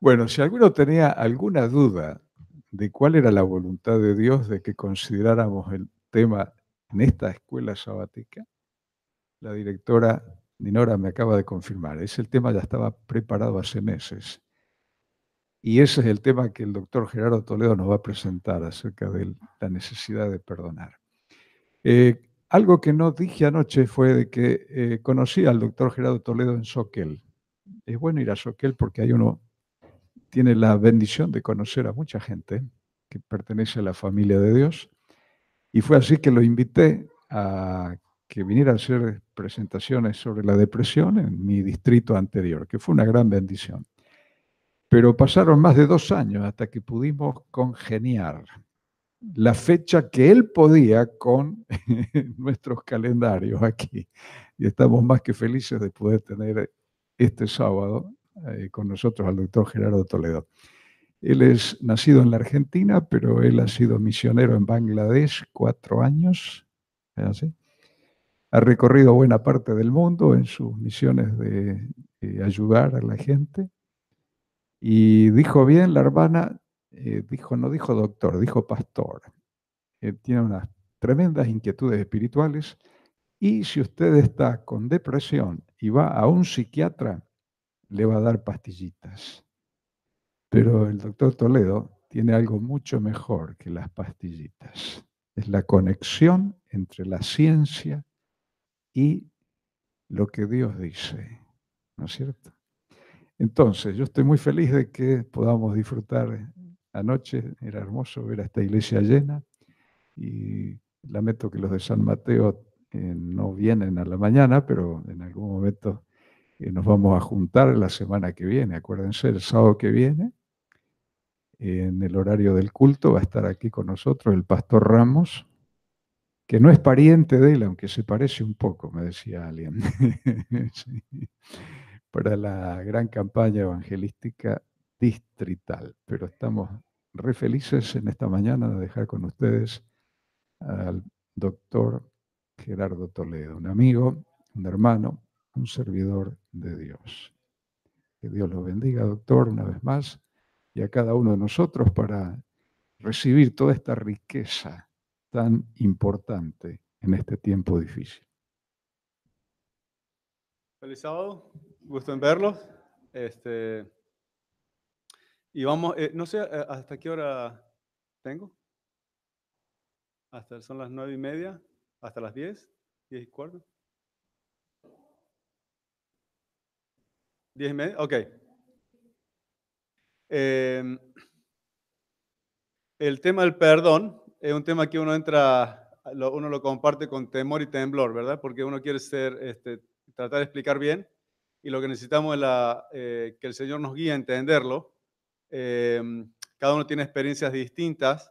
Bueno, si alguno tenía alguna duda de cuál era la voluntad de Dios de que consideráramos el tema en esta escuela sabática, la directora Dinora me acaba de confirmar. Ese tema ya estaba preparado hace meses. Y ese es el tema que el doctor Gerardo Toledo nos va a presentar acerca de la necesidad de perdonar. Eh, algo que no dije anoche fue de que eh, conocí al doctor Gerardo Toledo en Soquel. Es bueno ir a Soquel porque hay uno tiene la bendición de conocer a mucha gente que pertenece a la familia de Dios. Y fue así que lo invité a que viniera a hacer presentaciones sobre la depresión en mi distrito anterior, que fue una gran bendición. Pero pasaron más de dos años hasta que pudimos congeniar la fecha que él podía con nuestros calendarios aquí. Y estamos más que felices de poder tener este sábado eh, con nosotros al doctor Gerardo Toledo. Él es nacido en la Argentina, pero él ha sido misionero en Bangladesh cuatro años. Ha recorrido buena parte del mundo en sus misiones de, ayudar a la gente. Y dijo bien la hermana, eh, dijo, no dijo doctor, dijo pastor. tiene unas tremendas inquietudes espirituales. Y si usted está con depresión y va a un psiquiatra, le va a dar pastillitas. Pero el doctor Toledo tiene algo mucho mejor que las pastillitas. Es la conexión entre la ciencia y lo que Dios dice. ¿No es cierto? Entonces, yo estoy muy feliz de que podamos disfrutar anoche. Era hermoso ver a esta iglesia llena y lamento que los de San Mateo eh, no vienen a la mañana, pero en algún momento nos vamos a juntar la semana que viene, acuérdense, el sábado que viene, en el horario del culto, va a estar aquí con nosotros el pastor Ramos, que no es pariente de él, aunque se parece un poco, me decía alguien, para la gran campaña evangelística distrital. Pero estamos re felices en esta mañana de dejar con ustedes al doctor Gerardo Toledo, un amigo, un hermano, un servidor de Dios. Que Dios lo bendiga, doctor, una vez más, y a cada uno de nosotros para recibir toda esta riqueza tan importante en este tiempo difícil. Feliz sábado, gusto en verlos. Este, y vamos, eh, no sé eh, hasta qué hora tengo. Hasta son las nueve y media, hasta las diez, diez y cuarto. ¿Diez y media? Ok. Em, el tema del perdón es un tema que uno entra, uno lo comparte con temor y temblor, ¿verdad? Porque uno quiere ser, este, tratar de explicar bien y lo que necesitamos es la, eh, que el Señor nos guíe a entenderlo. Em, cada uno tiene experiencias distintas,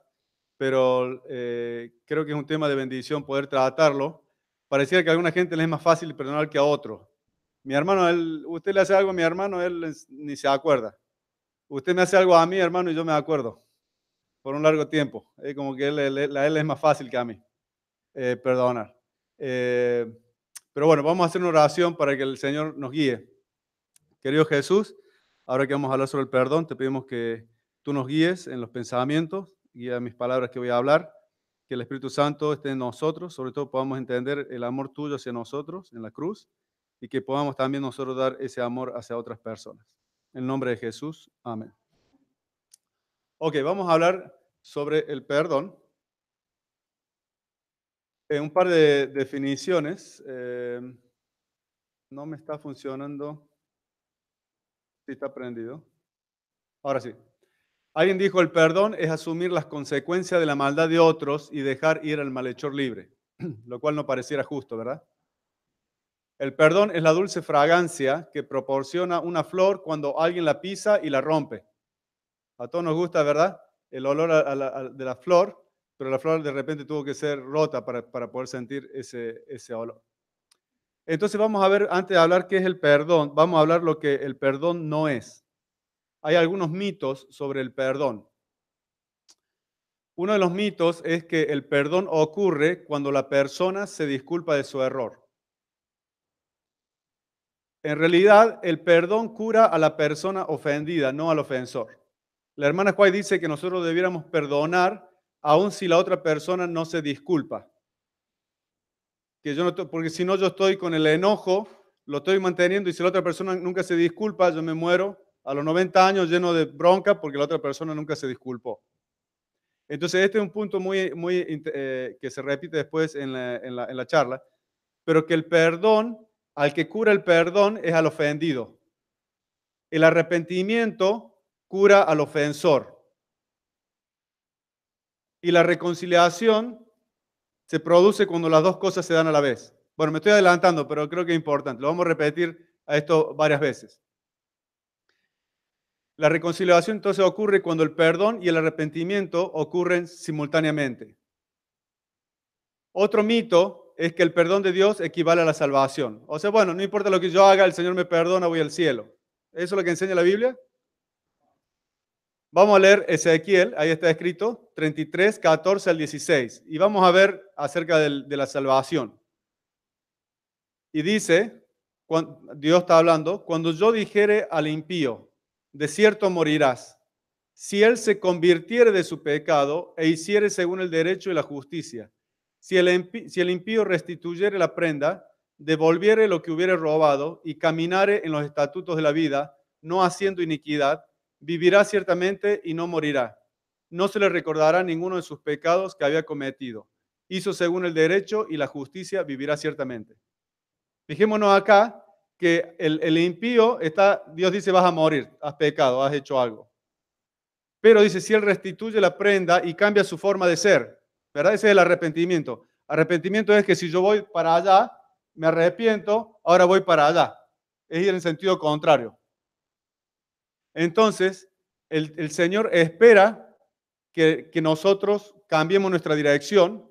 pero eh, creo que es un tema de bendición poder tratarlo. Pareciera que a alguna gente le es más fácil perdonar que a otro. Mi hermano, él, usted le hace algo a mi hermano, él ni se acuerda. Usted me hace algo a mí, hermano, y yo me acuerdo por un largo tiempo. Es como que él, él, a él es más fácil que a mí eh, perdonar. Eh, pero bueno, vamos a hacer una oración para que el Señor nos guíe. Querido Jesús, ahora que vamos a hablar sobre el perdón, te pedimos que tú nos guíes en los pensamientos, guía mis palabras que voy a hablar, que el Espíritu Santo esté en nosotros, sobre todo podamos entender el amor tuyo hacia nosotros en la cruz y que podamos también nosotros dar ese amor hacia otras personas. En nombre de Jesús, amén. Ok, vamos a hablar sobre el perdón. Eh, un par de definiciones. Eh, no me está funcionando. Está prendido. Ahora sí. Alguien dijo, el perdón es asumir las consecuencias de la maldad de otros y dejar ir al malhechor libre, lo cual no pareciera justo, ¿verdad? El perdón es la dulce fragancia que proporciona una flor cuando alguien la pisa y la rompe. A todos nos gusta, ¿verdad? El olor de la flor, pero la flor de repente tuvo que ser rota para, poder sentir ese, ese olor. Entonces vamos a ver, antes de hablar qué es el perdón, vamos a hablar lo que el perdón no es. Hay algunos mitos sobre el perdón. Uno de los mitos es que el perdón ocurre cuando la persona se disculpa de su error. En realidad, el perdón cura a la persona ofendida, no al ofensor. La hermana Juárez dice que nosotros debiéramos perdonar aun si la otra persona no se disculpa. Que yo no, porque si no, yo estoy con el enojo, lo estoy manteniendo y si la otra persona nunca se disculpa, yo me muero a los 90 años lleno de bronca porque la otra persona nunca se disculpó. Entonces, este es un punto muy, muy eh, que se repite después en la, en la charla, pero que el perdón al que cura el perdón es al ofendido. El arrepentimiento cura al ofensor. Y la reconciliación se produce cuando las dos cosas se dan a la vez. Bueno, me estoy adelantando, pero creo que es importante. Lo vamos a repetir a esto varias veces. La reconciliación entonces ocurre cuando el perdón y el arrepentimiento ocurren simultáneamente. Otro mito es que el perdón de Dios equivale a la salvación. O sea, bueno, no importa lo que yo haga, el Señor me perdona, voy al cielo. ¿Eso es lo que enseña la Biblia? Vamos a leer Ezequiel, ahí está escrito, 33, 14 al 16, y vamos a ver acerca de la salvación. Y dice, Dios está hablando, cuando yo dijere al impío, de cierto morirás, si él se convirtiere de su pecado e hiciere según el derecho y la justicia si el, impío restituyere la prenda, devolviere lo que hubiere robado y caminare en los estatutos de la vida, no haciendo iniquidad, vivirá ciertamente y no morirá. No se le recordará ninguno de sus pecados que había cometido. Hizo según el derecho y la justicia, vivirá ciertamente. Fijémonos acá que el, el impío está, Dios dice, vas a morir, has pecado, has hecho algo. Pero dice, si él restituye la prenda y cambia su forma de ser, ¿verdad? Ese es el arrepentimiento. Arrepentimiento es que si yo voy para allá, me arrepiento, ahora voy para allá. Es ir en sentido contrario. Entonces, el, Señor espera que, nosotros cambiemos nuestra dirección.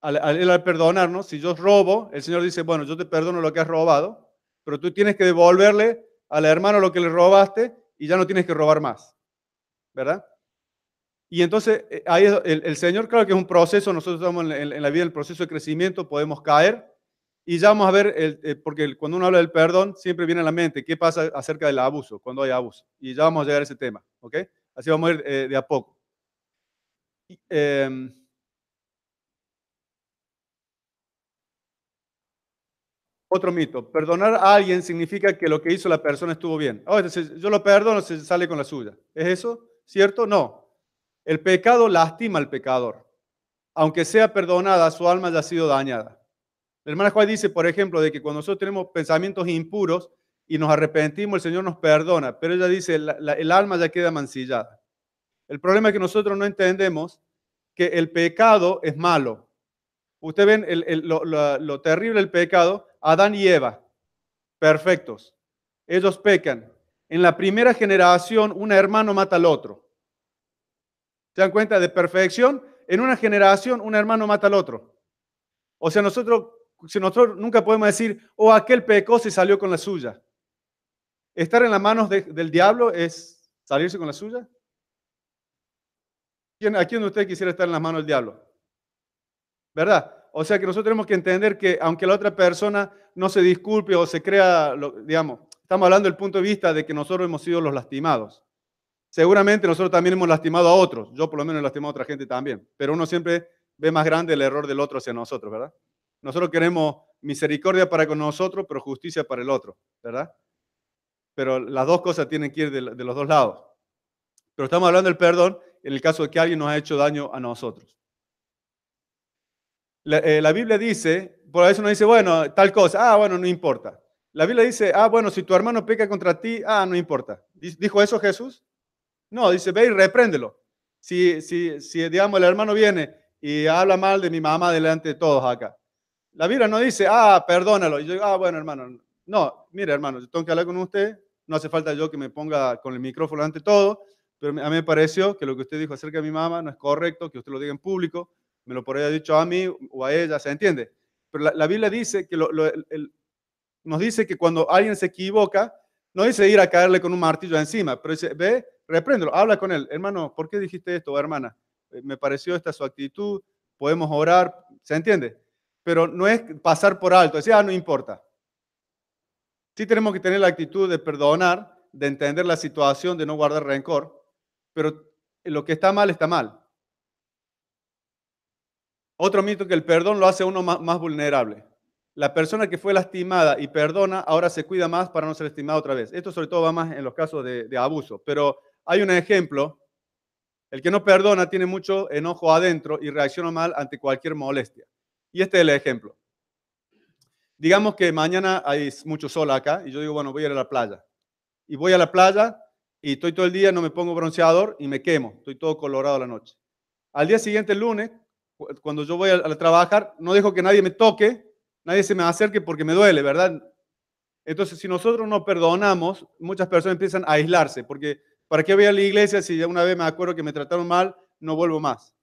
Al, al, perdonarnos, si yo robo, el Señor dice, bueno, yo te perdono lo que has robado, pero tú tienes que devolverle al hermano lo que le robaste y ya no tienes que robar más. ¿Verdad? Y entonces, eh, ahí el, Señor, claro que es un proceso, nosotros estamos en, la vida, el proceso de crecimiento, podemos caer. Y ya vamos a ver, eh, porque cuando uno habla del perdón, siempre viene a la mente qué pasa acerca del abuso, cuando hay abuso. Y ya vamos a llegar a ese tema, ¿ok? Así vamos a ir eh, de a poco. Em, otro mito, perdonar a alguien significa que lo que hizo la persona estuvo bien. Oh, entonces, yo lo perdono, se sale con la suya. ¿Es eso? ¿Cierto? No. El pecado lastima al pecador. Aunque sea perdonada, su alma ya ha sido dañada. La hermana Juan dice, por ejemplo, de que cuando nosotros tenemos pensamientos impuros y nos arrepentimos, el Señor nos perdona, pero ella dice, el alma ya queda mancillada. El problema es que nosotros no entendemos que el pecado es malo. Ustedes ven lo, lo terrible del pecado, Adán y Eva, perfectos. Ellos pecan. En la primera generación, un hermano mata al otro. ¿Se dan cuenta? De perfección. En una generación, un hermano mata al otro. O sea, nosotros, nosotros nunca podemos decir, oh, aquel pecó se salió con la suya. Estar en las manos del diablo es salirse con la suya. ¿A quién de ustedes quisiera estar en las manos del diablo? ¿Verdad? O sea que nosotros tenemos que entender que aunque la otra persona no se disculpe o se crea, digamos, estamos hablando del punto de vista de que nosotros hemos sido los lastimados. Seguramente nosotros también hemos lastimado a otros. Yo por lo menos he lastimado a otra gente también. Pero uno siempre ve más grande el error del otro hacia nosotros, ¿verdad? Nosotros queremos misericordia para con nosotros, pero justicia para el otro, ¿verdad? Pero las dos cosas tienen que ir de, los dos lados. Pero estamos hablando del perdón en el caso de que alguien nos ha hecho daño a nosotros. La, eh, Biblia dice, por eso no dice, bueno, tal cosa, ah, bueno, no importa. La Biblia dice, ah, bueno, si tu hermano peca contra ti, ah, no importa. ¿Dijo eso Jesús? No, dice, ve y repréndelo. Si, si, si, digamos, el hermano viene y habla mal de mi mamá delante de todos acá. La Biblia no dice, ah, perdónalo. Y yo digo, ah, bueno, hermano. No, mire, hermano, yo tengo que hablar con usted. No hace falta yo que me ponga con el micrófono ante todo, pero a mí me pareció que lo que usted dijo acerca de mi mamá no es correcto, que usted lo diga en público, me lo podría dicho a mí o a ella, ¿se entiende? Pero la, Biblia dice que nos dice que cuando alguien se equivoca, no dice ir a caerle con un martillo encima, pero dice, ve, repréndelo, habla con él. Hermano, ¿por qué dijiste esto, hermana? eh, me pareció esta su actitud, podemos orar, ¿se entiende? Pero no es pasar por alto, decir, ah, no importa. Sí tenemos que tener la actitud de perdonar, de entender la situación, de no guardar rencor, pero lo que está mal está mal. Otro mito que el perdón lo hace uno más, vulnerable. La persona que fue lastimada y perdona ahora se cuida más para no ser lastimada otra vez. Esto sobre todo va más en los casos de abuso. Pero hay un ejemplo. El que no perdona tiene mucho enojo adentro y reacciona mal ante cualquier molestia. Y este es el ejemplo. Digamos que mañana hay mucho sol acá y yo digo, bueno, voy a ir a la playa. Y voy a la playa y estoy todo el día, no me pongo bronceador y me quemo. Estoy todo colorado la noche. Al día siguiente, el lunes, cuando yo voy a, trabajar, no dejo que nadie me toque, nadie se me acerque porque me duele, ¿verdad? Entonces, si nosotros no perdonamos, muchas personas empiezan a aislarse, porque ¿para qué voy a la iglesia si ya una vez me acuerdo que me trataron mal, no vuelvo más?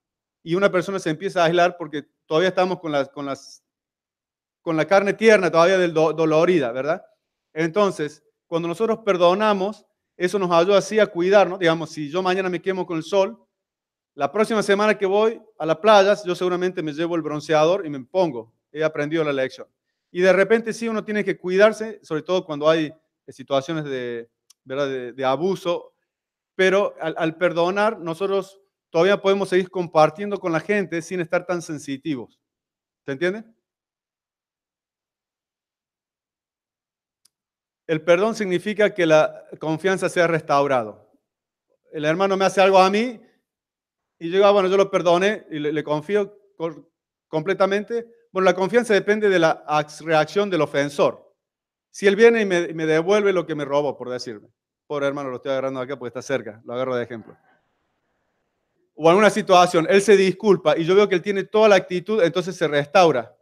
Y una persona se empieza a aislar porque todavía estamos con, las, con, las, con la carne tierna, todavía del dolorida, ¿verdad? Entonces, cuando nosotros perdonamos, eso nos ayuda así a cuidarnos. Digamos, si yo mañana me quemo con el sol, la próxima semana que voy a la playa, yo seguramente me llevo el bronceador y me pongo. He aprendido la lección. Y de repente sí uno tiene que cuidarse, sobre todo cuando hay situaciones de, ¿verdad? de, abuso, pero al, perdonar nosotros todavía podemos seguir compartiendo con la gente sin estar tan sensitivos. ¿Se entiende? El perdón significa que la confianza sea restaurado. El hermano me hace algo a mí y yo digo, ah, bueno, yo lo perdoné y le, confío completamente. Bueno, la confianza depende de la reacción del ofensor. Si él viene y me, devuelve lo que me robó, por decirme. Pobre hermano, lo estoy agarrando acá porque está cerca, lo agarro de ejemplo. O alguna situación, él se disculpa y yo veo que él tiene toda la actitud, entonces se restaura.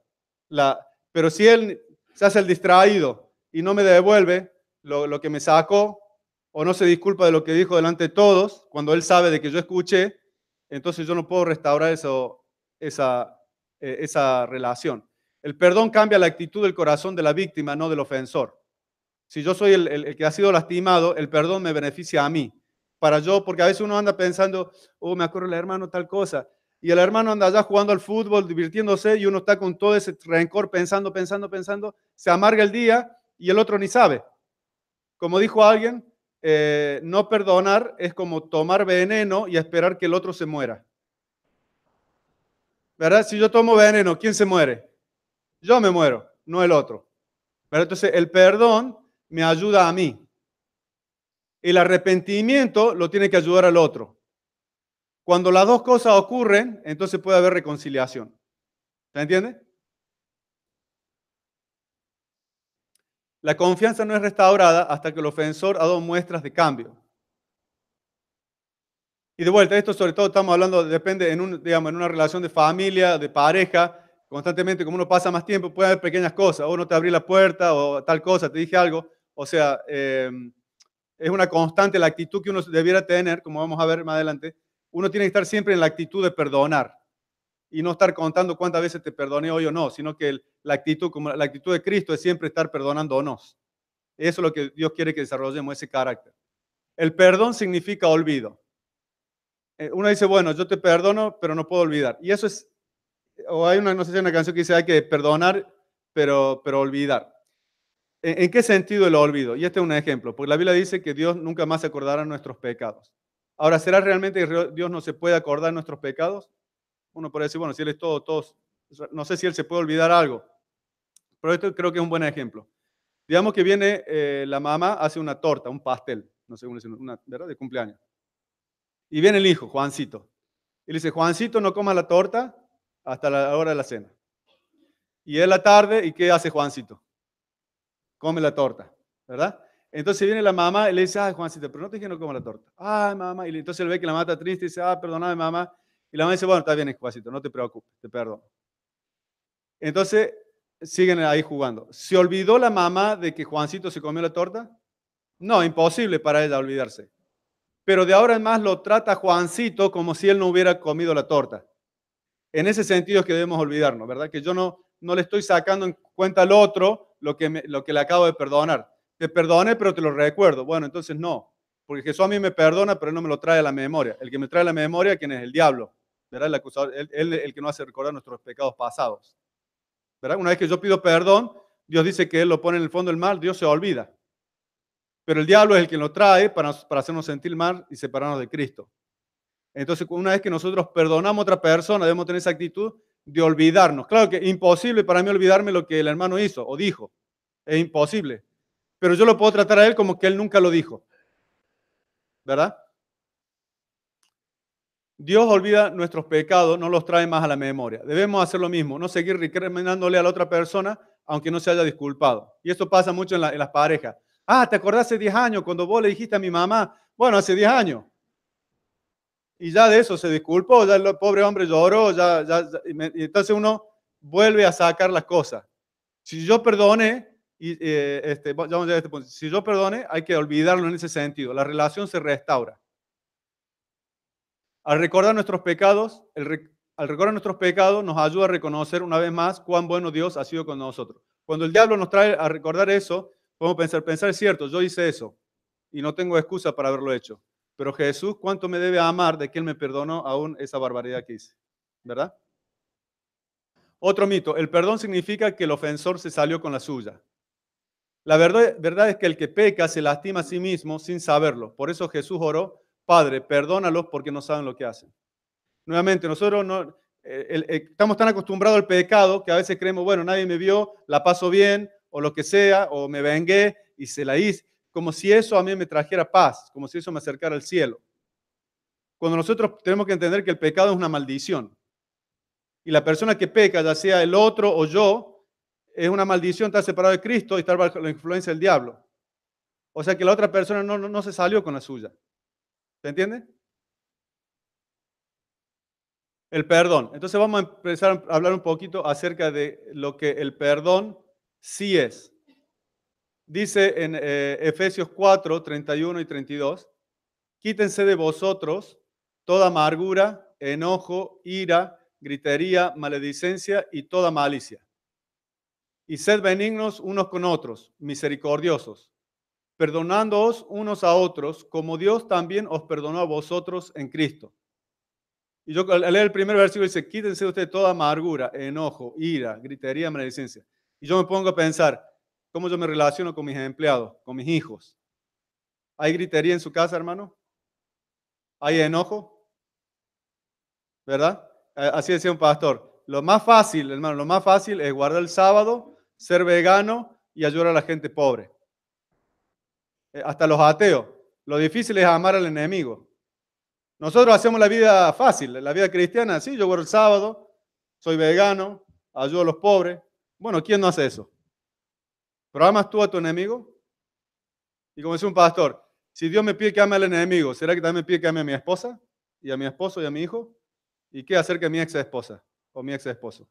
La, pero si él se hace el distraído y no me devuelve lo, que me sacó, o no se disculpa de lo que dijo delante de todos, cuando él sabe de que yo escuché, entonces yo no puedo restaurar eh, esa relación. El perdón cambia la actitud del corazón de la víctima, no del ofensor. Si yo soy el, que ha sido lastimado, el perdón me beneficia a mí. Para yo, porque a veces uno anda pensando, oh, me acuerdo el hermano tal cosa. Y el hermano anda allá jugando al fútbol, divirtiéndose, y uno está con todo ese rencor pensando, pensando, pensando. Se amarga el día y el otro ni sabe. Como dijo alguien, eh, no perdonar es como tomar veneno y esperar que el otro se muera. ¿Verdad? Si yo tomo veneno, ¿quién se muere? Yo me muero, no el otro. Pero entonces el perdón me ayuda a mí. El arrepentimiento lo tiene que ayudar al otro. Cuando las dos cosas ocurren, entonces puede haber reconciliación. ¿Se entiende? La confianza no es restaurada hasta que el ofensor ha dado muestras de cambio. Y de vuelta, esto sobre todo estamos hablando, depende en, en una relación de familia, de pareja, constantemente, como uno pasa más tiempo, puede haber pequeñas cosas, o no te abrí la puerta, o tal cosa, te dije algo. O sea, eh, es una constante la actitud que uno debiera tener, como vamos a ver más adelante. Uno tiene que estar siempre en la actitud de perdonar y no estar contando cuántas veces te perdoné hoy o no, sino que la actitud, la actitud de Cristo es siempre estar perdonándonos. Eso es lo que Dios quiere que desarrollemos, ese carácter. El perdón significa olvido. Eh, uno dice, bueno, yo te perdono, pero no puedo olvidar. Y eso es, o hay una, no sé si hay una canción que dice, hay que perdonar, pero, pero olvidar. ¿En, ¿En qué sentido el olvido? Y este es un ejemplo, porque la Biblia dice que Dios nunca más se acordará de nuestros pecados. Ahora, ¿será realmente que Dios no se puede acordar de nuestros pecados? Uno puede decir, bueno, si Él es todo, todos, no sé si Él se puede olvidar algo, pero esto creo que es un buen ejemplo. Digamos que viene eh, la mamá, hace una torta, un pastel, no sé una, ¿verdad? De cumpleaños. Y viene el hijo, Juancito. Y le dice, Juancito, no coma la torta hasta la hora de la cena. Y es la tarde, ¿y qué hace Juancito? Come la torta, ¿verdad? Entonces viene la mamá y le dice, ah, Juancito, pero no te dije no coma la torta. Ah, mamá. Y entonces él ve que la está triste y dice, ah, perdóname, mamá. Y la mamá dice, bueno, está bien, Juancito, no te preocupes, te perdono. Entonces, siguen ahí jugando. ¿Se olvidó la mamá de que Juancito se comió la torta? No, imposible para ella olvidarse. Pero de ahora en más lo trata Juancito como si él no hubiera comido la torta. En ese sentido es que debemos olvidarnos, ¿verdad? Que yo no, no le estoy sacando en cuenta al otro lo que, lo que le acabo de perdonar. Te perdoné, pero te lo recuerdo. Bueno, entonces no. Porque Jesús a mí me perdona, pero no me lo trae a la memoria. El que me trae a la memoria, ¿quién es? El diablo. ¿verdad? El acusador, él, él el que nos hace recordar nuestros pecados pasados. ¿verdad? Una vez que yo pido perdón, Dios dice que Él lo pone en el fondo del mar, Dios se olvida. Pero el diablo es el que lo trae para, para hacernos sentir mal y separarnos de Cristo. Entonces, una vez que nosotros perdonamos a otra persona, debemos tener esa actitud de olvidarnos. Claro que imposible para mí olvidarme lo que el hermano hizo o dijo. Es imposible. Pero yo lo puedo tratar a él como que él nunca lo dijo. ¿Verdad? Dios olvida nuestros pecados, no los trae más a la memoria. Debemos hacer lo mismo, no seguir recriminándole a la otra persona aunque no se haya disculpado. Y esto pasa mucho en, las parejas. Ah, ¿te acordás hace 10 años cuando vos le dijiste a mi mamá? Bueno, hace 10 años. Y ya de eso se disculpó, ya el pobre hombre lloró, ya, ya, y entonces uno vuelve a sacar las cosas. Si yo perdone, y, eh, este, este si yo perdone, hay que olvidarlo en ese sentido. La relación se restaura. Al recordar nuestros pecados, al recordar nuestros pecados nos ayuda a reconocer una vez más cuán bueno Dios ha sido con nosotros. Cuando el diablo nos trae a recordar eso, podemos pensar, pensar es cierto, yo hice eso y no tengo excusa para haberlo hecho. Pero Jesús, ¿cuánto me debe amar de que Él me perdonó aún esa barbaridad que hice? ¿Verdad? Otro mito, el perdón significa que el ofensor se salió con la suya. La verdad, es que el que peca se lastima a sí mismo sin saberlo. Por eso Jesús oró, Padre, perdónalos porque no saben lo que hacen. Nuevamente, nosotros no, eh, eh, estamos tan acostumbrados al pecado que a veces creemos, bueno, nadie me vio, la paso bien, o lo que sea, o me vengué y se la hice, como si eso a mí me trajera paz, como si eso me acercara al cielo. Cuando nosotros tenemos que entender que el pecado es una maldición. Y la persona que peca, ya sea el otro o yo, es una maldición estar separado de Cristo y estar bajo la influencia del diablo. O sea que la otra persona no, no se salió con la suya. ¿Se entiende? El perdón. Entonces vamos a empezar a hablar un poquito acerca de lo que el perdón sí es. Dice en eh, Efesios 4, 31 y 32, quítense de vosotros toda amargura, enojo, ira, gritería, maledicencia y toda malicia. Y sed benignos unos con otros, misericordiosos, perdonándoos unos a otros, como Dios también os perdonó a vosotros en Cristo. Y yo al leer el primer versículo dice, quítense usted toda amargura, enojo, ira, gritería, maledicencia. Y yo me pongo a pensar, ¿cómo yo me relaciono con mis empleados, con mis hijos? ¿Hay gritería en su casa, hermano? ¿Hay enojo? ¿Verdad? Así decía un pastor. Lo más fácil, hermano, lo más fácil es guardar el sábado, ser vegano y ayudar a la gente pobre. Eh, hasta los ateos. Lo difícil es amar al enemigo. Nosotros hacemos la vida fácil, la vida cristiana, sí, yo voy el sábado, soy vegano, ayudo a los pobres. Bueno, ¿quién no hace eso? ¿Pero amas tú a tu enemigo? Y como dice un pastor, si Dios me pide que ame al enemigo, ¿será que también me pide que ame a mi esposa? ¿Y a mi esposo y a mi hijo? ¿Y qué acerca de mi ex esposa o mi ex esposo?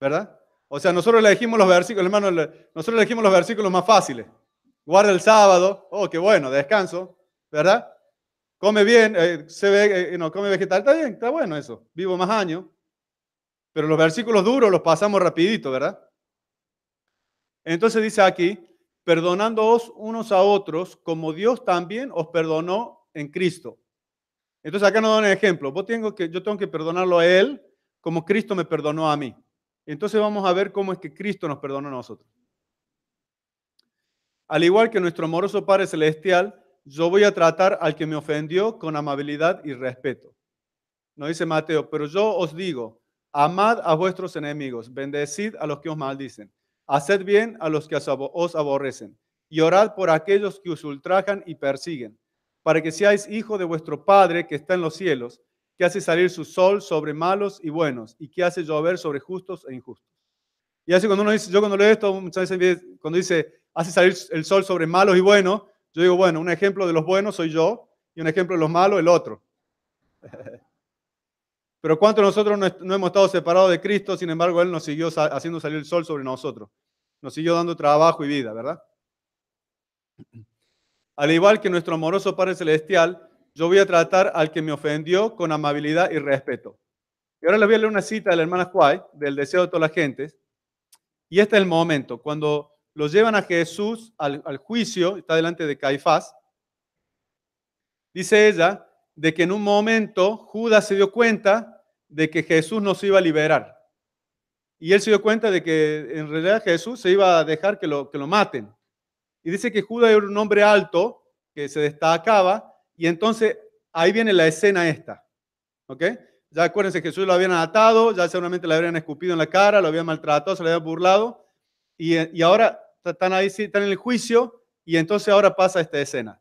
¿Verdad? O sea, nosotros elegimos los versículos, hermano, nosotros elegimos los versículos más fáciles guarda el sábado, oh, qué bueno, descanso, ¿verdad? Come bien, eh, se ve, eh, no, come vegetal, está bien, está bueno eso, vivo más años, pero los versículos duros los pasamos rapidito, ¿verdad? Entonces dice aquí, perdonándoos unos a otros, como Dios también os perdonó en Cristo. Entonces acá nos da un ejemplo. Vos tengo que, yo tengo que perdonarlo a Él como Cristo me perdonó a mí. Entonces vamos a ver cómo es que Cristo nos perdonó a nosotros. Al igual que nuestro amoroso Padre Celestial, yo voy a tratar al que me ofendió con amabilidad y respeto. No dice Mateo, pero yo os digo, amad a vuestros enemigos, bendecid a los que os maldicen, haced bien a los que os aborrecen y orad por aquellos que os ultrajan y persiguen, para que seáis hijo de vuestro Padre que está en los cielos, que hace salir su sol sobre malos y buenos y que hace llover sobre justos e injustos. Y así cuando uno dice, yo cuando leo esto, muchas veces cuando dice, hace salir el sol sobre malos y buenos, yo digo, bueno, un ejemplo de los buenos soy yo y un ejemplo de los malos el otro. Pero ¿cuántos nosotros no hemos estado separados de Cristo? Sin embargo, Él nos siguió haciendo salir el sol sobre nosotros. Nos siguió dando trabajo y vida, ¿verdad? Al igual que nuestro amoroso Padre Celestial, yo voy a tratar al que me ofendió con amabilidad y respeto. Y ahora les voy a leer una cita de la hermana Juárez, del deseo de todas las gentes. Y este es el momento, cuando los llevan a Jesús al, juicio, está delante de Caifás. Dice ella, de que en un momento Judas se dio cuenta de que Jesús no se iba a liberar. Y él se dio cuenta de que en realidad Jesús se iba a dejar que lo, que lo maten. Y dice que Judas era un hombre alto que se destacaba y entonces ahí viene la escena esta. ¿Ok? Ya acuérdense, Jesús lo habían atado, ya seguramente le habían escupido en la cara, lo habían maltratado, se le habían burlado. Y, y ahora están ahí, están en el juicio y entonces ahora pasa esta escena.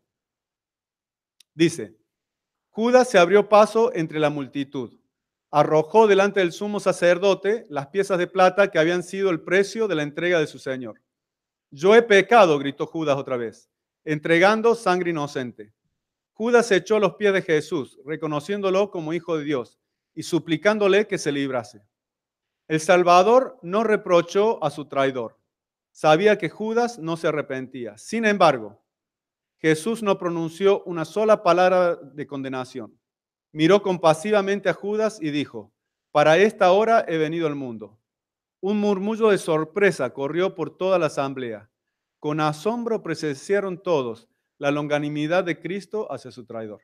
Dice, Judas se abrió paso entre la multitud, arrojó delante del sumo sacerdote las piezas de plata que habían sido el precio de la entrega de su señor. Yo he pecado, gritó Judas otra vez, entregando sangre inocente. Judas echó los pies de Jesús, reconociéndolo como hijo de Dios y suplicándole que se librase. El Salvador no reprochó a su traidor. Sabía que Judas no se arrepentía. Sin embargo, Jesús no pronunció una sola palabra de condenación. Miró compasivamente a Judas y dijo, para esta hora he venido al mundo. Un murmullo de sorpresa corrió por toda la asamblea. Con asombro presenciaron todos la longanimidad de Cristo hacia su traidor.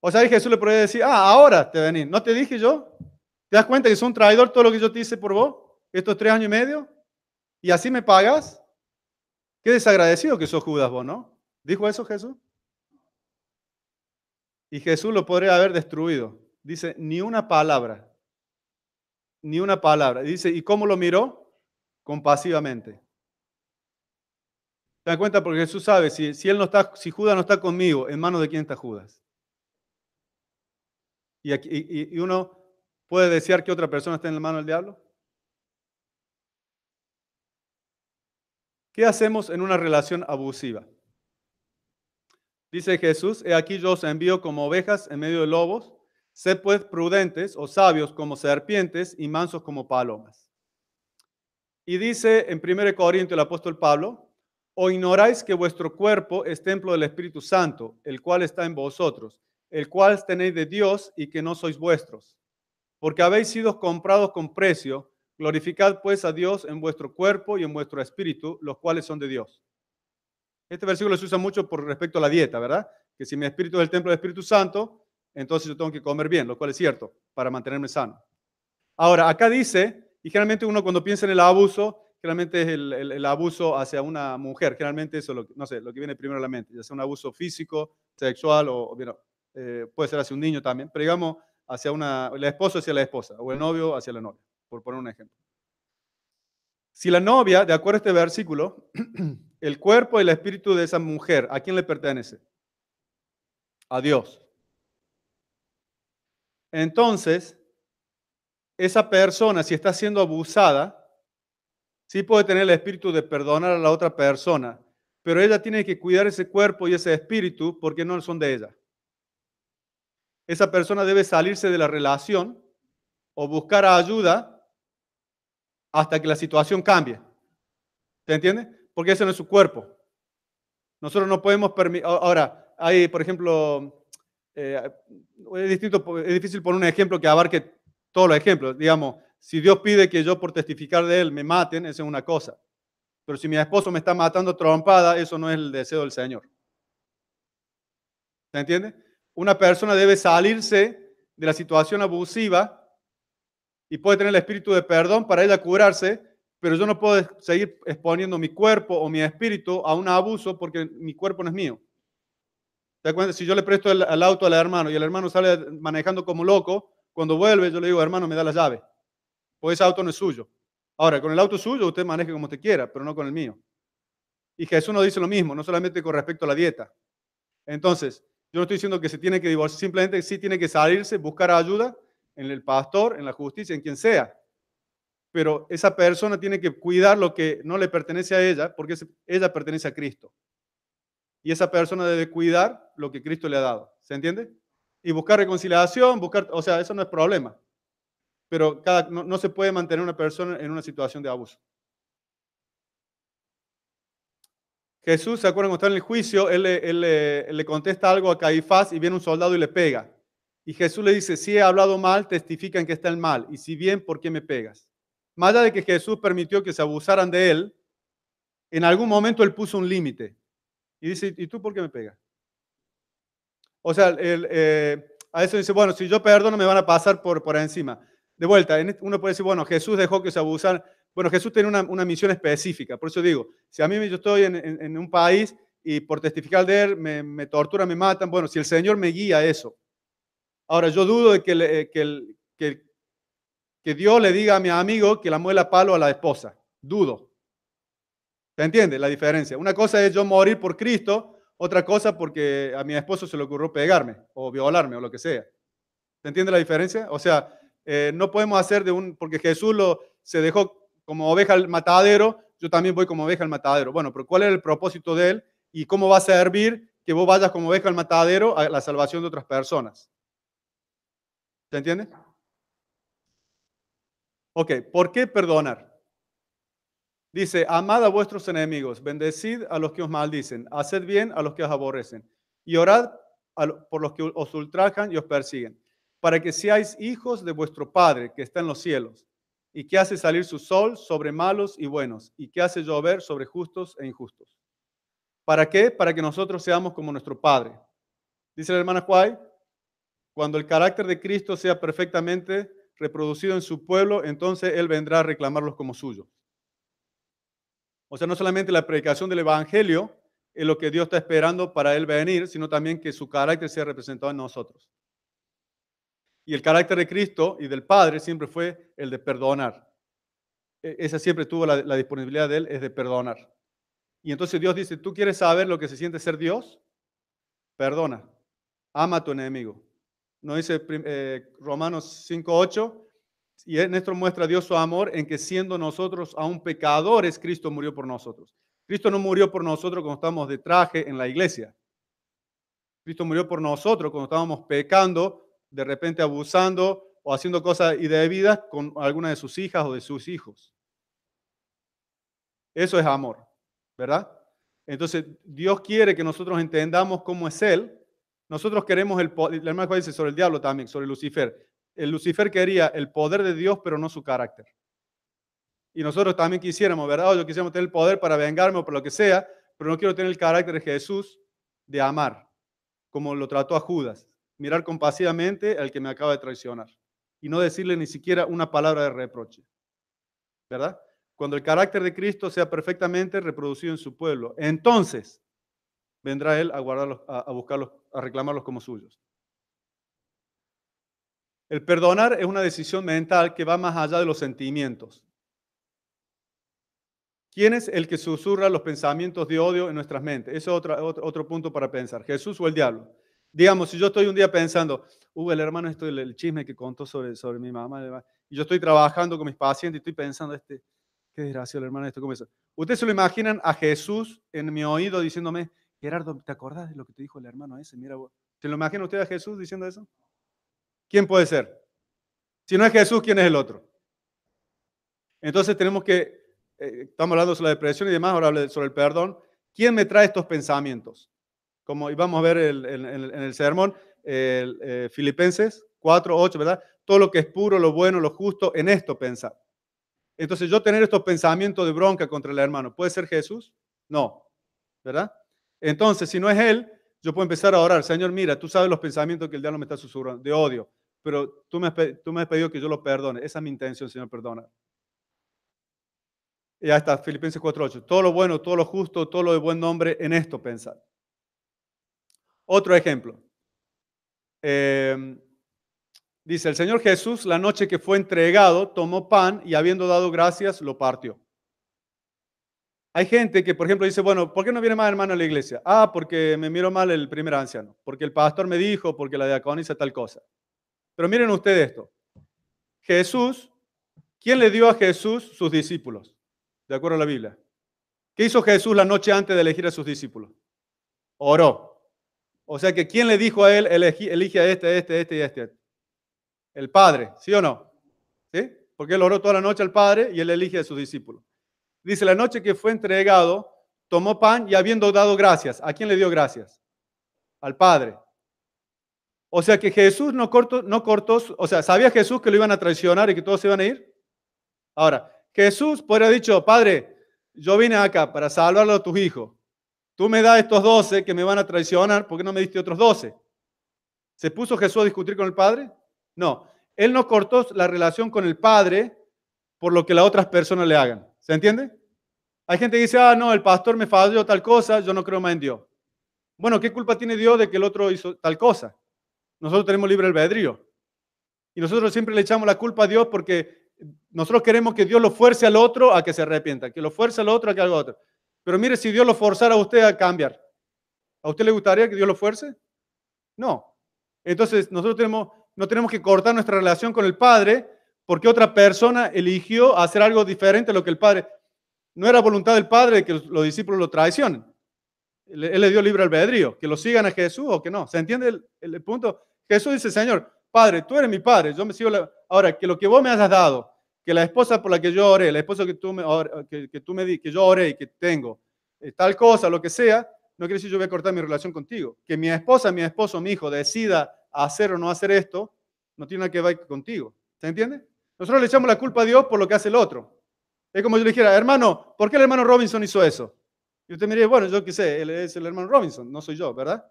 O sea, Jesús le podría decir, ah, ahora te venís. ¿No te dije yo? ¿Te das cuenta que es un traidor todo lo que yo te hice por vos? Estos tres años y medio. ¿Y así me pagas? Qué desagradecido que sos Judas vos, ¿no? ¿Dijo eso Jesús? Y Jesús lo podría haber destruido. Dice, ni una palabra. Ni una palabra. Dice, ¿y cómo lo miró? Compasivamente. ¿Te das cuenta? Porque Jesús sabe, si, si, Judas no está conmigo, ¿en manos de quién está Judas? Y, aquí, y, y uno puede desear que otra persona esté en la mano del diablo. ¿Qué hacemos en una relación abusiva? Dice Jesús, he aquí yo os envío como ovejas en medio de lobos, sed pues prudentes o sabios como serpientes y mansos como palomas. Y dice en 1 Corintios el apóstol Pablo, o ignoráis que vuestro cuerpo es templo del Espíritu Santo, el cual está en vosotros, el cual tenéis de Dios y que no sois vuestros, porque habéis sido comprados con precio, Glorificad pues a Dios en vuestro cuerpo y en vuestro espíritu, los cuales son de Dios. Este versículo se usa mucho por respecto a la dieta, ¿verdad? Que si mi espíritu es el templo del Espíritu Santo, entonces yo tengo que comer bien, lo cual es cierto, para mantenerme sano. Ahora, acá dice, y generalmente uno cuando piensa en el abuso, generalmente es el, abuso hacia una mujer, generalmente eso, lo, no sé, lo que viene primero a la mente, ya sea un abuso físico, sexual o, eh, puede ser hacia un niño también, pero digamos hacia una, el esposo hacia la esposa o el novio hacia la novia por poner un ejemplo. Si la novia, de acuerdo a este versículo, el cuerpo y el espíritu de esa mujer, ¿a quién le pertenece? A Dios. Entonces, esa persona, si está siendo abusada, sí puede tener el espíritu de perdonar a la otra persona, pero ella tiene que cuidar ese cuerpo y ese espíritu porque no son de ella. Esa persona debe salirse de la relación o buscar ayuda hasta que la situación cambie. ¿Se entiende? Porque ese no es su cuerpo. Nosotros no podemos permitir. Ahora, hay, por ejemplo, eh, es, es difícil poner un ejemplo que abarque todos los ejemplos. Digamos, si Dios pide que yo por testificar de Él me maten, eso es una cosa. Pero si mi esposo me está matando trompada, eso no es el deseo del Señor. ¿Se entiende? Una persona debe salirse de la situación abusiva y puede tener el espíritu de perdón para ella curarse, pero yo no puedo seguir exponiendo mi cuerpo o mi espíritu a un abuso porque mi cuerpo no es mío. ¿Te? Si yo le presto el, auto al hermano y el hermano sale manejando como loco, cuando vuelve yo le digo, hermano, me da la llave, pues ese auto no es suyo. Ahora, con el auto suyo usted maneje como usted quiera, pero no con el mío. Y Jesús nos dice lo mismo, no solamente con respecto a la dieta. Entonces, yo no estoy diciendo que se tiene que divorciar, simplemente sí tiene que salirse, buscar ayuda en el pastor, en la justicia, en quien sea. Pero esa persona tiene que cuidar lo que no le pertenece a ella, porque ella pertenece a Cristo. Y esa persona debe cuidar lo que Cristo le ha dado. ¿Se entiende? Y buscar reconciliación, buscar, o sea, eso no es problema. Pero cada, no, se puede mantener una persona en una situación de abuso. Jesús, ¿se acuerdan cuando está en el juicio? Él, él le contesta algo a Caifás y viene un soldado y le pega. Y Jesús le dice, si he hablado mal, testifican que está el mal. Y si bien, ¿por qué me pegas? Más allá de que Jesús permitió que se abusaran de él, en algún momento él puso un límite. Y dice, ¿y tú por qué me pegas? O sea, el, eh, a eso dice, bueno, si yo perdono me van a pasar por, por encima. De vuelta, uno puede decir, bueno, Jesús dejó que se abusaran. Bueno, Jesús tiene una, una, misión específica. Por eso digo, si a mí yo estoy en, en, un país y por testificar de él me, me, torturan, me matan, bueno, si el Señor me guía a eso. Ahora, yo dudo de que, le, que, el, que, que Dios le diga a mi amigo que la muela palo a la esposa. Dudo. ¿Se entiende la diferencia? Una cosa es yo morir por Cristo, otra cosa porque a mi esposo se le ocurrió pegarme o violarme o lo que sea. ¿Se entiende la diferencia? O sea, eh, no podemos hacer de un, porque Jesús lo, se dejó como oveja al matadero, yo también voy como oveja al matadero. Bueno, pero ¿cuál es el propósito de él y cómo va a servir que vos vayas como oveja al matadero a la salvación de otras personas? ¿Se entiende? Ok, ¿por qué perdonar? Dice, amad a vuestros enemigos, bendecid a los que os maldicen, haced bien a los que os aborrecen y orad por los que os ultrajan y os persiguen, para que seáis hijos de vuestro Padre que está en los cielos y que hace salir su sol sobre malos y buenos y que hace llover sobre justos e injustos. ¿Para qué? Para que nosotros seamos como nuestro Padre. Dice la hermana Juárez, cuando el carácter de Cristo sea perfectamente reproducido en su pueblo, entonces Él vendrá a reclamarlos como suyos. O sea, no solamente la predicación del Evangelio es lo que Dios está esperando para Él venir, sino también que su carácter sea representado en nosotros. Y el carácter de Cristo y del Padre siempre fue el de perdonar. E, esa siempre tuvo la, disponibilidad de Él, es de perdonar. Y entonces Dios dice, ¿tú quieres saber lo que se siente ser Dios? Perdona, ama a tu enemigo. ¿No dice eh, Romanos 5.8? Y esto muestra Dios su amor en que siendo nosotros aún pecadores, Cristo murió por nosotros. Cristo no murió por nosotros cuando estábamos de traje en la iglesia. Cristo murió por nosotros cuando estábamos pecando, de repente abusando o haciendo cosas indebidas con alguna de sus hijas o de sus hijos. Eso es amor, ¿verdad? Entonces, Dios quiere que nosotros entendamos cómo es Él. Nosotros queremos el poder, la hermana dice sobre el diablo también, sobre Lucifer el Lucifer quería el poder de Dios, pero no su carácter. Y nosotros también quisiéramos, ¿verdad? Yo quisiéramos tener el poder para vengarme o por lo que sea, pero no quiero tener el carácter de Jesús de amar, como lo trató a Judas. Mirar compasivamente al que me acaba de traicionar y no decirle ni siquiera una palabra de reproche. ¿Verdad? Cuando el carácter de Cristo sea perfectamente reproducido en su pueblo, entonces vendrá Él a guardarlos, a buscarlos, a reclamarlos como suyos. El perdonar es una decisión mental que va más allá de los sentimientos. ¿Quién es el que susurra los pensamientos de odio en nuestras mentes? Eso es otro, otro, punto para pensar. ¿Jesús o el diablo? Digamos, si yo estoy un día pensando, uh, el hermano, esto el, chisme que contó sobre, sobre mi mamá, y yo estoy trabajando con mis pacientes y estoy pensando, este, qué desgracia el hermano, esto, ¿cómo es? ¿Ustedes se lo imaginan a Jesús en mi oído diciéndome, Gerardo, ¿te acordás de lo que te dijo el hermano ese? Mira, ¿se lo imaginan usted a Jesús diciendo eso? ¿Quién puede ser? Si no es Jesús, ¿quién es el otro? Entonces tenemos que, eh, estamos hablando sobre la depresión y demás, ahora sobre el perdón. ¿Quién me trae estos pensamientos? Como íbamos a ver en el, sermón, eh, Filipenses 4, 8, ¿verdad? Todo lo que es puro, lo bueno, lo justo, en esto pensar. Entonces yo tener estos pensamientos de bronca contra el hermano, ¿puede ser Jesús? No, ¿verdad? Entonces, si no es Él, yo puedo empezar a orar, Señor, mira, tú sabes los pensamientos que el diablo me está susurrando, de odio, pero tú me, has, pedido que yo lo perdone. Esa es mi intención, Señor, perdona. Y ya está, Filipenses 4.8. Todo lo bueno, todo lo justo, todo lo de buen nombre, en esto pensar. Otro ejemplo. Em, dice, el Señor Jesús, la noche que fue entregado, tomó pan y habiendo dado gracias, lo partió. Hay gente que, por ejemplo, dice, bueno, ¿por qué no viene más hermano a la iglesia? Ah, porque me miró mal el primer anciano, porque el pastor me dijo, porque la diaconisa tal cosa. Pero miren ustedes esto. Jesús, ¿quién le dio a Jesús sus discípulos? De acuerdo a la Biblia. ¿Qué hizo Jesús la noche antes de elegir a sus discípulos? Oró. O sea que ¿quién le dijo a él, elige a este, este, este y este? El Padre, ¿sí o no? ¿Sí? Porque él oró toda la noche al Padre y él elige a sus discípulos. Dice, la noche que fue entregado, tomó pan y habiendo dado gracias. ¿A quién le dio gracias? Al Padre. O sea que Jesús no cortó, no cortó, o sea, ¿sabía Jesús que lo iban a traicionar y que todos se iban a ir? Ahora, Jesús podría haber dicho, Padre, yo vine acá para salvarlo a tus hijos. Tú me das estos doce que me van a traicionar, ¿por qué no me diste otros doce? ¿Se puso Jesús a discutir con el Padre? No. Él no cortó la relación con el Padre por lo que las otras personas le hagan. ¿Se entiende? Hay gente que dice, ah, no, el pastor me falló tal cosa, yo no creo más en Dios. Bueno, ¿qué culpa tiene Dios de que el otro hizo tal cosa? Nosotros tenemos libre albedrío. Y nosotros siempre le echamos la culpa a Dios porque nosotros queremos que Dios lo fuerce al otro a que se arrepienta, que lo fuerce al otro a que haga otro. Pero mire, si Dios lo forzara a usted a cambiar, ¿a usted le gustaría que Dios lo fuerce? No. Entonces, nosotros tenemos, no tenemos que cortar nuestra relación con el Padre porque otra persona eligió hacer algo diferente a lo que el Padre. No era voluntad del Padre que los discípulos lo traicionen. Él le dio libre albedrío, que lo sigan a Jesús o que no. ¿Se entiende el, punto? Jesús dice, Señor, Padre, tú eres mi Padre, yo me sigo la... Ahora, que lo que vos me hayas dado, que la esposa por la que yo oré, la esposa que tú me, que, tú me di, que yo oré y que tengo, eh, tal cosa, lo que sea, no quiere decir yo voy a cortar mi relación contigo. Que mi esposa, mi esposo, mi hijo decida hacer o no hacer esto, no tiene nada que ver contigo. ¿Se entiende? Nosotros le echamos la culpa a Dios por lo que hace el otro. Es como yo le dijera, hermano, ¿por qué el hermano Robinson hizo eso? Y usted me diría, bueno, yo qué sé, él es el hermano Robinson, no soy yo, ¿verdad?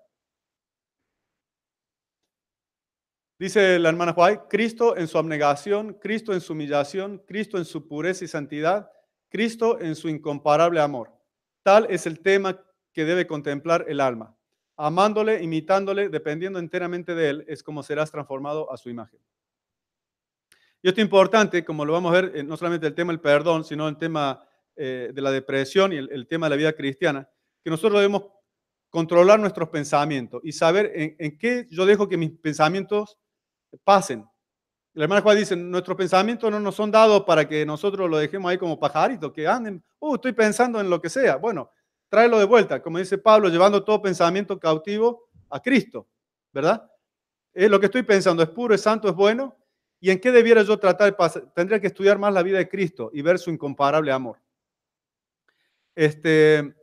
Dice la hermana Juárez, Cristo en su abnegación, Cristo en su humillación, Cristo en su pureza y santidad, Cristo en su incomparable amor. Tal es el tema que debe contemplar el alma. Amándole, imitándole, dependiendo enteramente de él, es como serás transformado a su imagen. Y esto es importante, como lo vamos a ver, eh, no solamente el tema del perdón, sino el tema eh, de la depresión y el, tema de la vida cristiana, que nosotros debemos controlar nuestros pensamientos y saber en, qué yo dejo que mis pensamientos pasen. La hermana Juan dice, nuestros pensamientos no nos son dados para que nosotros lo dejemos ahí como pajaritos, que anden, uh, estoy pensando en lo que sea. Bueno, tráelo de vuelta, como dice Pablo, llevando todo pensamiento cautivo a Cristo, ¿verdad? Lo que estoy pensando, es puro, es santo, es bueno. ¿Y en qué debiera yo tratar? Tendría que estudiar más la vida de Cristo y ver su incomparable amor. Este,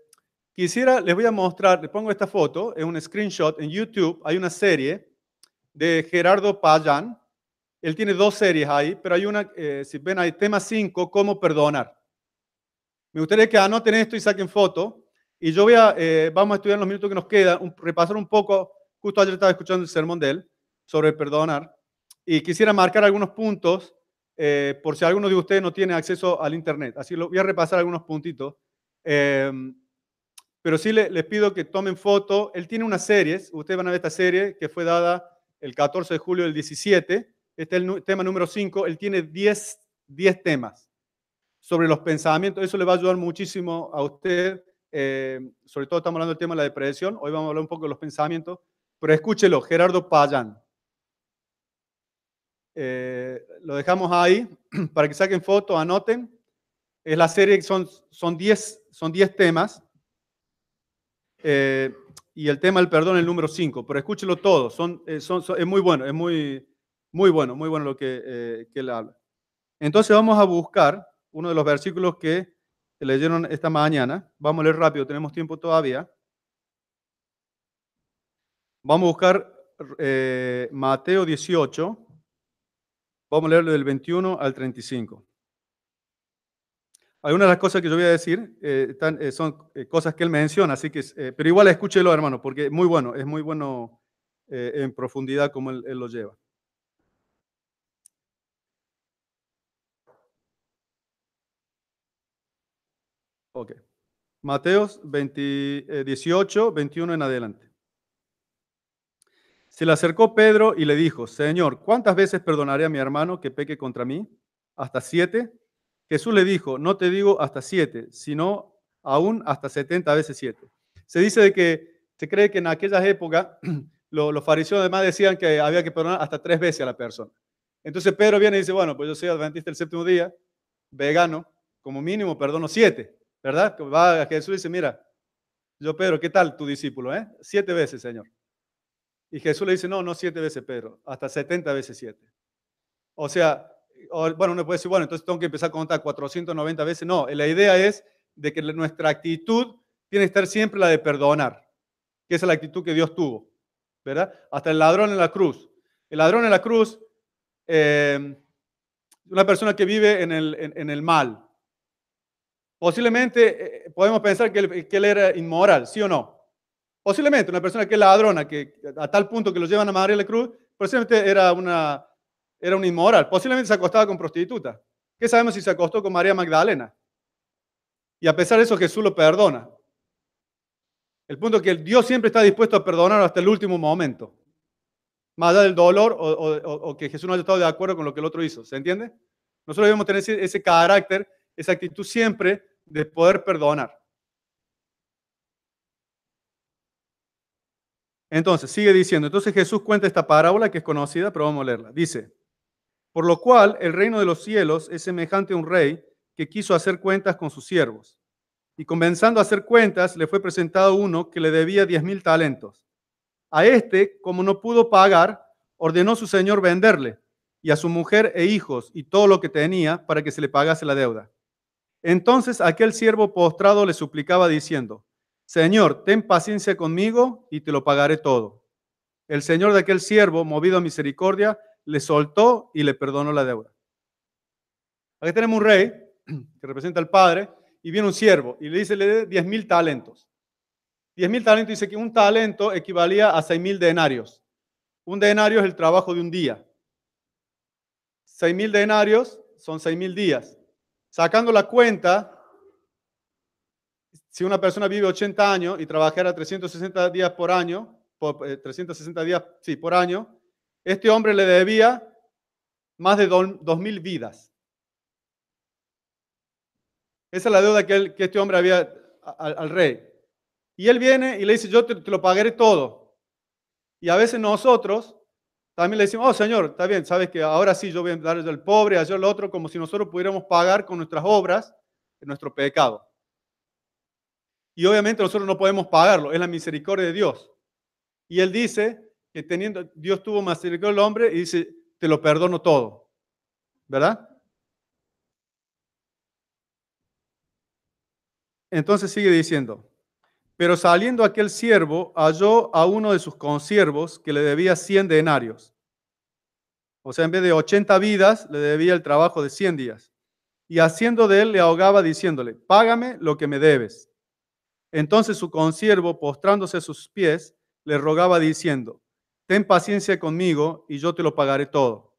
quisiera, les voy a mostrar, les pongo esta foto, es un screenshot en YouTube, hay una serie de Gerardo Payán. Él tiene dos series ahí, pero hay una, eh, si ven ahí, tema 5, cómo perdonar. Me gustaría que anoten esto y saquen foto. Y yo voy a, eh, vamos a estudiar en los minutos que nos quedan, repasar un poco, justo ayer estaba escuchando el sermón de él sobre perdonar, y quisiera marcar algunos puntos eh, por si alguno de ustedes no tiene acceso al Internet. Así lo voy a repasar algunos puntitos. Em, pero sí les pido que tomen foto. Él tiene unas series, ustedes van a ver esta serie que fue dada el 14 de julio del 17. Este es el tema número 5. Él tiene 10, 10 temas sobre los pensamientos. Eso le va a ayudar muchísimo a usted. Eh, sobre todo estamos hablando del tema de la depresión. Hoy vamos a hablar un poco de los pensamientos. Pero escúchelo, Gerardo Payán. Eh, lo dejamos ahí para que saquen fotos, anoten. Es la serie, son 10 son diez, son diez temas. Eh, y el tema del perdón el número 5, pero escúchelo todo, son, eh, son, es muy bueno, es muy, muy bueno, muy bueno lo que, él habla. Entonces vamos a buscar uno de los versículos que leyeron esta mañana. Vamos a leer rápido, tenemos tiempo todavía. Vamos a buscar Mateo 18. Vamos a leerlo del 21 al 35. Algunas de las cosas que yo voy a decir eh, eh, son eh, cosas que él menciona, así que, pero igual escúchelo, hermano, porque es muy bueno, es muy bueno en profundidad como él, lo lleva. Ok. Mateos 18, 21 en adelante. Se le acercó Pedro y le dijo, Señor, ¿cuántas veces perdonaré a mi hermano que peque contra mí? ¿Hasta siete? Jesús le dijo, no te digo hasta siete, sino aún hasta setenta veces siete. Se dice que se cree que en aquellas épocas los, fariseos además decían que había que perdonar hasta tres veces a la persona. Entonces Pedro viene y dice, bueno, pues yo soy adventista el séptimo día, vegano, como mínimo perdono siete, ¿verdad? Va a Jesús y dice, mira, yo Pedro, ¿qué tal tu discípulo? Eh? Siete veces, Señor. Y Jesús le dice, no, no siete veces, Pedro, hasta setenta veces siete. O sea, bueno, uno puede decir, bueno, entonces tengo que empezar a contar 490 veces. No, la idea es de que nuestra actitud tiene que estar siempre la de perdonar, que es la actitud que Dios tuvo, ¿verdad? Hasta el ladrón en la cruz. El ladrón en la cruz, eh, una persona que vive en el, en, el mal. Posiblemente eh, podemos pensar que que él era inmoral, ¿sí o no? Posiblemente una persona que es ladrona, que a tal punto que lo llevan a María la cruz, posiblemente era una, era un inmoral. Posiblemente se acostaba con prostituta. ¿Qué sabemos si se acostó con María Magdalena? Y a pesar de eso Jesús lo perdona. El punto es que Dios siempre está dispuesto a perdonar hasta el último momento. Más allá del dolor o, que Jesús no haya estado de acuerdo con lo que el otro hizo. ¿Se entiende? Nosotros debemos tener ese carácter, esa actitud siempre de poder perdonar. Entonces, sigue diciendo, entonces Jesús cuenta esta parábola que es conocida, pero vamos a leerla. Dice, por lo cual el reino de los cielos es semejante a un rey que quiso hacer cuentas con sus siervos. Y comenzando a hacer cuentas, le fue presentado uno que le debía diez mil talentos. A este, como no pudo pagar, ordenó su señor venderle, y a su mujer e hijos y todo lo que tenía para que se le pagase la deuda. Entonces aquel siervo postrado le suplicaba diciendo, Señor, ten paciencia conmigo y te lo pagaré todo. El señor de aquel siervo, movido a misericordia, le soltó y le perdonó la deuda. Aquí tenemos un rey que representa al padre y viene un siervo y le dice, le dé 10 mil talentos. 10 mil talentos dice que un talento equivalía a 6 mil denarios. Un denario es el trabajo de un día. 6 mil denarios son 6 mil días. Sacando la cuenta, si una persona vive 80 años y trabajara 360 días por año, por, 360 eh, días sí, por año, este hombre le debía más de 2.000 vidas. Esa es la deuda que, este hombre había al, rey. Y él viene y le dice, yo te, lo pagaré todo. Y a veces nosotros también le decimos, oh Señor, está bien, sabes que ahora sí yo voy a darle al pobre, a yo al otro, como si nosotros pudiéramos pagar con nuestras obras nuestro pecado. Y obviamente nosotros no podemos pagarlo, es la misericordia de Dios. Y él dice, que teniendo, Dios tuvo misericordia del hombre y dice, te lo perdono todo. ¿Verdad? Entonces sigue diciendo, pero saliendo aquel siervo, halló a uno de sus consiervos que le debía 100 denarios. O sea, en vez de 80 vidas, le debía el trabajo de 100 días. Y haciendo de él, le ahogaba diciéndole, págame lo que me debes. Entonces su consiervo, postrándose a sus pies, le rogaba diciendo, ten paciencia conmigo y yo te lo pagaré todo.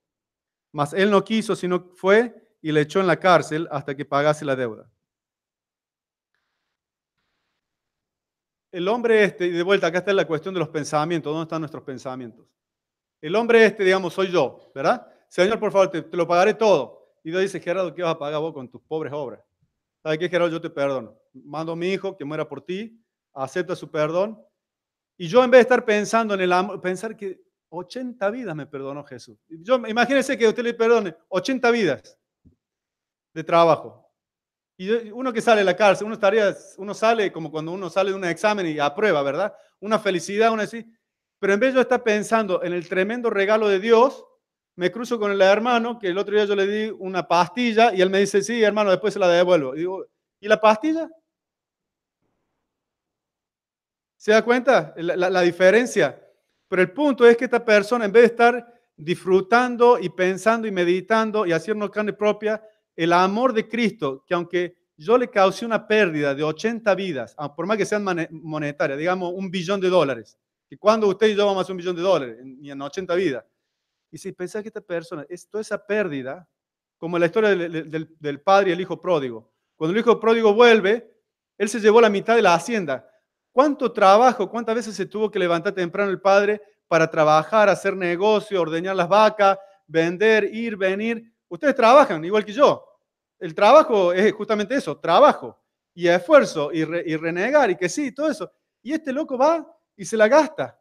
Mas él no quiso, sino fue y le echó en la cárcel hasta que pagase la deuda. El hombre este, y de vuelta, acá está la cuestión de los pensamientos, ¿dónde están nuestros pensamientos? El hombre este, digamos, soy yo, ¿verdad? Señor, por favor, te, lo pagaré todo. Y Dios dice, Gerardo, ¿qué vas a pagar vos con tus pobres obras? ¿Sabes qué, Gerardo? Yo te perdono. Mando a mi hijo que muera por ti, acepta su perdón y yo en vez de estar pensando en el amor, pensar que 80 vidas me perdonó Jesús. Yo, imagínense que usted le perdone 80 vidas de trabajo. Y uno que sale de la cárcel, uno, estaría, uno sale como cuando uno sale de un examen y aprueba, ¿verdad? Una felicidad, una así. Pero en vez de estar pensando en el tremendo regalo de Dios, me cruzo con el hermano, que el otro día yo le di una pastilla y él me dice, sí, hermano, después se la devuelvo. Y digo, ¿y la pastilla? ¿Se da cuenta la, diferencia? Pero el punto es que esta persona, en vez de estar disfrutando y pensando y meditando y haciendo carne propia, el amor de Cristo, que aunque yo le causé una pérdida de 80 vidas, ah, por más que sean monetarias, digamos un billón de dólares, y cuando usted y yo vamos a hacer un billón de dólares, ni en 80 vidas, y si pensás que esta persona, es toda esa pérdida, como la historia del, del padre y el hijo pródigo, cuando el hijo pródigo vuelve, él se llevó la mitad de la hacienda, ¿Cuánto trabajo, cuántas veces se tuvo que levantar temprano el padre para trabajar, hacer negocio, ordeñar las vacas, vender, ir, venir? Ustedes trabajan igual que yo. El trabajo es justamente eso, trabajo y esfuerzo y, renegar y que sí, todo eso. Y este loco va y se la gasta.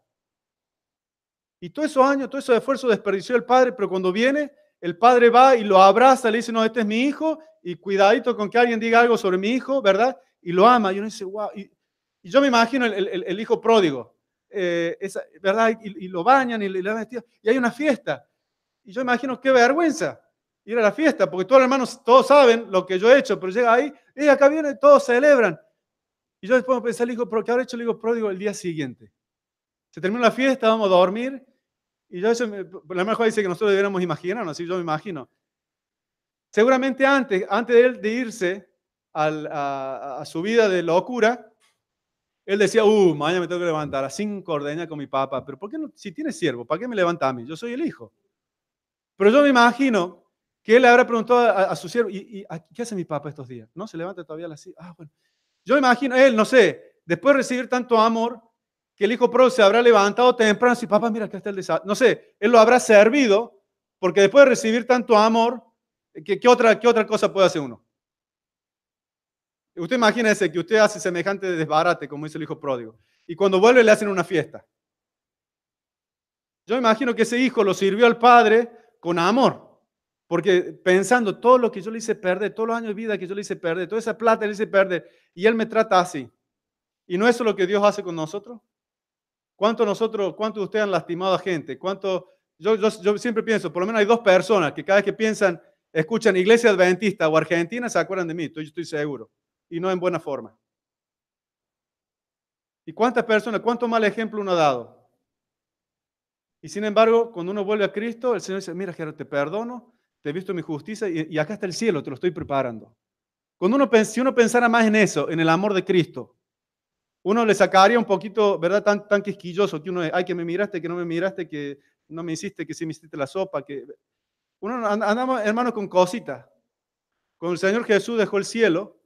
Y todos esos años, todo ese esfuerzo desperdició el padre, pero cuando viene, el padre va y lo abraza, le dice, no, este es mi hijo, y cuidadito con que alguien diga algo sobre mi hijo, ¿verdad? Y lo ama. Y uno dice, wow. Y yo me imagino el, hijo pródigo, eh, ¿verdad? Y, lo bañan y le dan vestido. Y hay una fiesta. Y yo imagino qué vergüenza ir a la fiesta, porque todos los hermanos, todos saben lo que yo he hecho, pero llega ahí, y acá viene, todos celebran. Y yo después me pensé, el hijo, ¿pero qué habrá hecho el hijo pródigo el día siguiente? Se terminó la fiesta, vamos a dormir. Y yo, la mejor dice que nosotros deberíamos imaginarnos, así yo me imagino. Seguramente antes, antes de, irse a, a su vida de locura, Él decía, uh, mañana me tengo que levantar a cinco ordeñas con mi papá. Pero ¿por qué no? Si tiene siervo, ¿para qué me levanta a mí? Yo soy el hijo. Pero yo me imagino que él le habrá preguntado a, su siervo, ¿y, qué hace mi papá estos días? ¿No se levanta todavía a las Ah, bueno. Yo me imagino, él, no sé, después de recibir tanto amor, que el hijo pro se habrá levantado temprano y papá, mira, acá está el desastre. No sé, él lo habrá servido, porque después de recibir tanto amor, ¿qué, otra, qué otra cosa puede hacer uno? Usted imagínese que usted hace semejante desbarate, como dice el hijo pródigo, y cuando vuelve le hacen una fiesta. Yo imagino que ese hijo lo sirvió al padre con amor. Porque pensando todo lo que yo le hice perder, todos los años de vida que yo le hice perder, toda esa plata le hice perder, y él me trata así. ¿Y no es eso lo que Dios hace con nosotros? ¿Cuánto nosotros, cuánto ustedes han lastimado a gente? ¿Cuánto? Yo, yo, siempre pienso, por lo menos hay dos personas que cada vez que piensan, escuchan Iglesia Adventista o Argentina, se acuerdan de mí, yo estoy seguro, y no en buena forma. ¿Y cuántas personas, cuánto mal ejemplo uno ha dado? Y sin embargo, cuando uno vuelve a Cristo, el Señor dice, mira, Gerardo, te perdono, te he visto mi justicia y, acá está el cielo, te lo estoy preparando. Cuando uno, si uno pensara más en eso, en el amor de Cristo, uno le sacaría un poquito, ¿verdad? Tan, tan quisquilloso que uno ay, que me miraste, que no me miraste, que no me hiciste, que sí me hiciste la sopa, que... Uno andamos, hermano, con cositas. Con el Señor Jesús dejó el cielo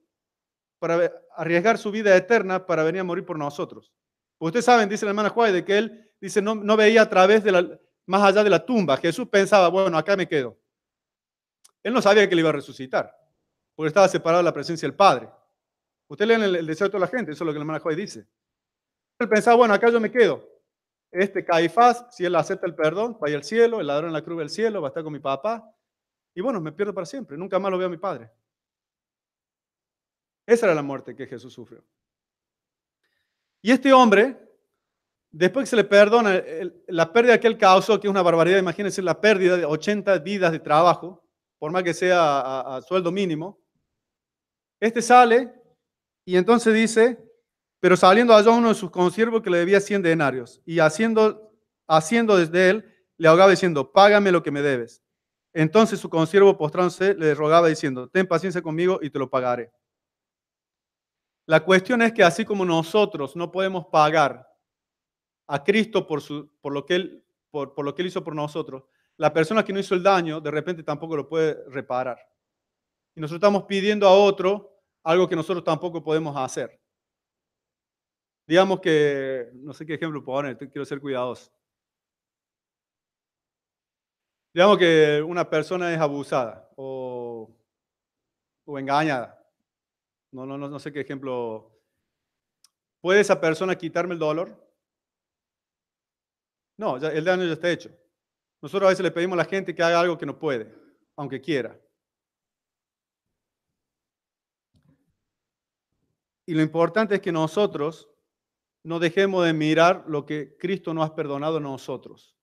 para arriesgar su vida eterna para venir a morir por nosotros. ustedes saben, dice la hermana Juárez, de que él dice, no, no veía a través de la, más allá de la tumba. Jesús pensaba, bueno, acá me quedo. Él no sabía que le iba a resucitar, porque estaba separado de la presencia del Padre. Usted lee el, el deseo de la gente, eso es lo que el hermano Juárez dice. Él pensaba, bueno, acá yo me quedo. Este Caifás, si él acepta el perdón, vaya al cielo, el ladrón en la cruz del cielo, va a estar con mi papá. Y bueno, me pierdo para siempre, nunca más lo veo a mi padre. Esa era la muerte que Jesús sufrió. Y este hombre, después que se le perdona la pérdida que él causó, que es una barbaridad, imagínense la pérdida de 80 vidas de trabajo, por más que sea a, sueldo mínimo. Este sale y entonces dice, pero saliendo allá uno de sus consiervos que le debía 100 denarios y haciendo, haciendo desde él, le ahogaba diciendo, págame lo que me debes. Entonces su consiervo postrándose le rogaba diciendo, ten paciencia conmigo y te lo pagaré. La cuestión es que así como nosotros no podemos pagar a Cristo por, su, por, lo, que él, por, por lo que Él hizo por nosotros, la persona que no hizo el daño de repente tampoco lo puede reparar. Y nosotros estamos pidiendo a otro algo que nosotros tampoco podemos hacer. Digamos que, no sé qué ejemplo poner, quiero ser cuidadoso. Digamos que una persona es abusada o, o engañada. No, no, no, no sé qué ejemplo. ¿Puede esa persona quitarme el dolor? No, el daño ya está hecho. Nosotros a veces le pedimos a la gente que haga algo que no puede, aunque quiera. Y lo importante es que nosotros no dejemos de mirar lo que Cristo nos ha perdonado a nosotros.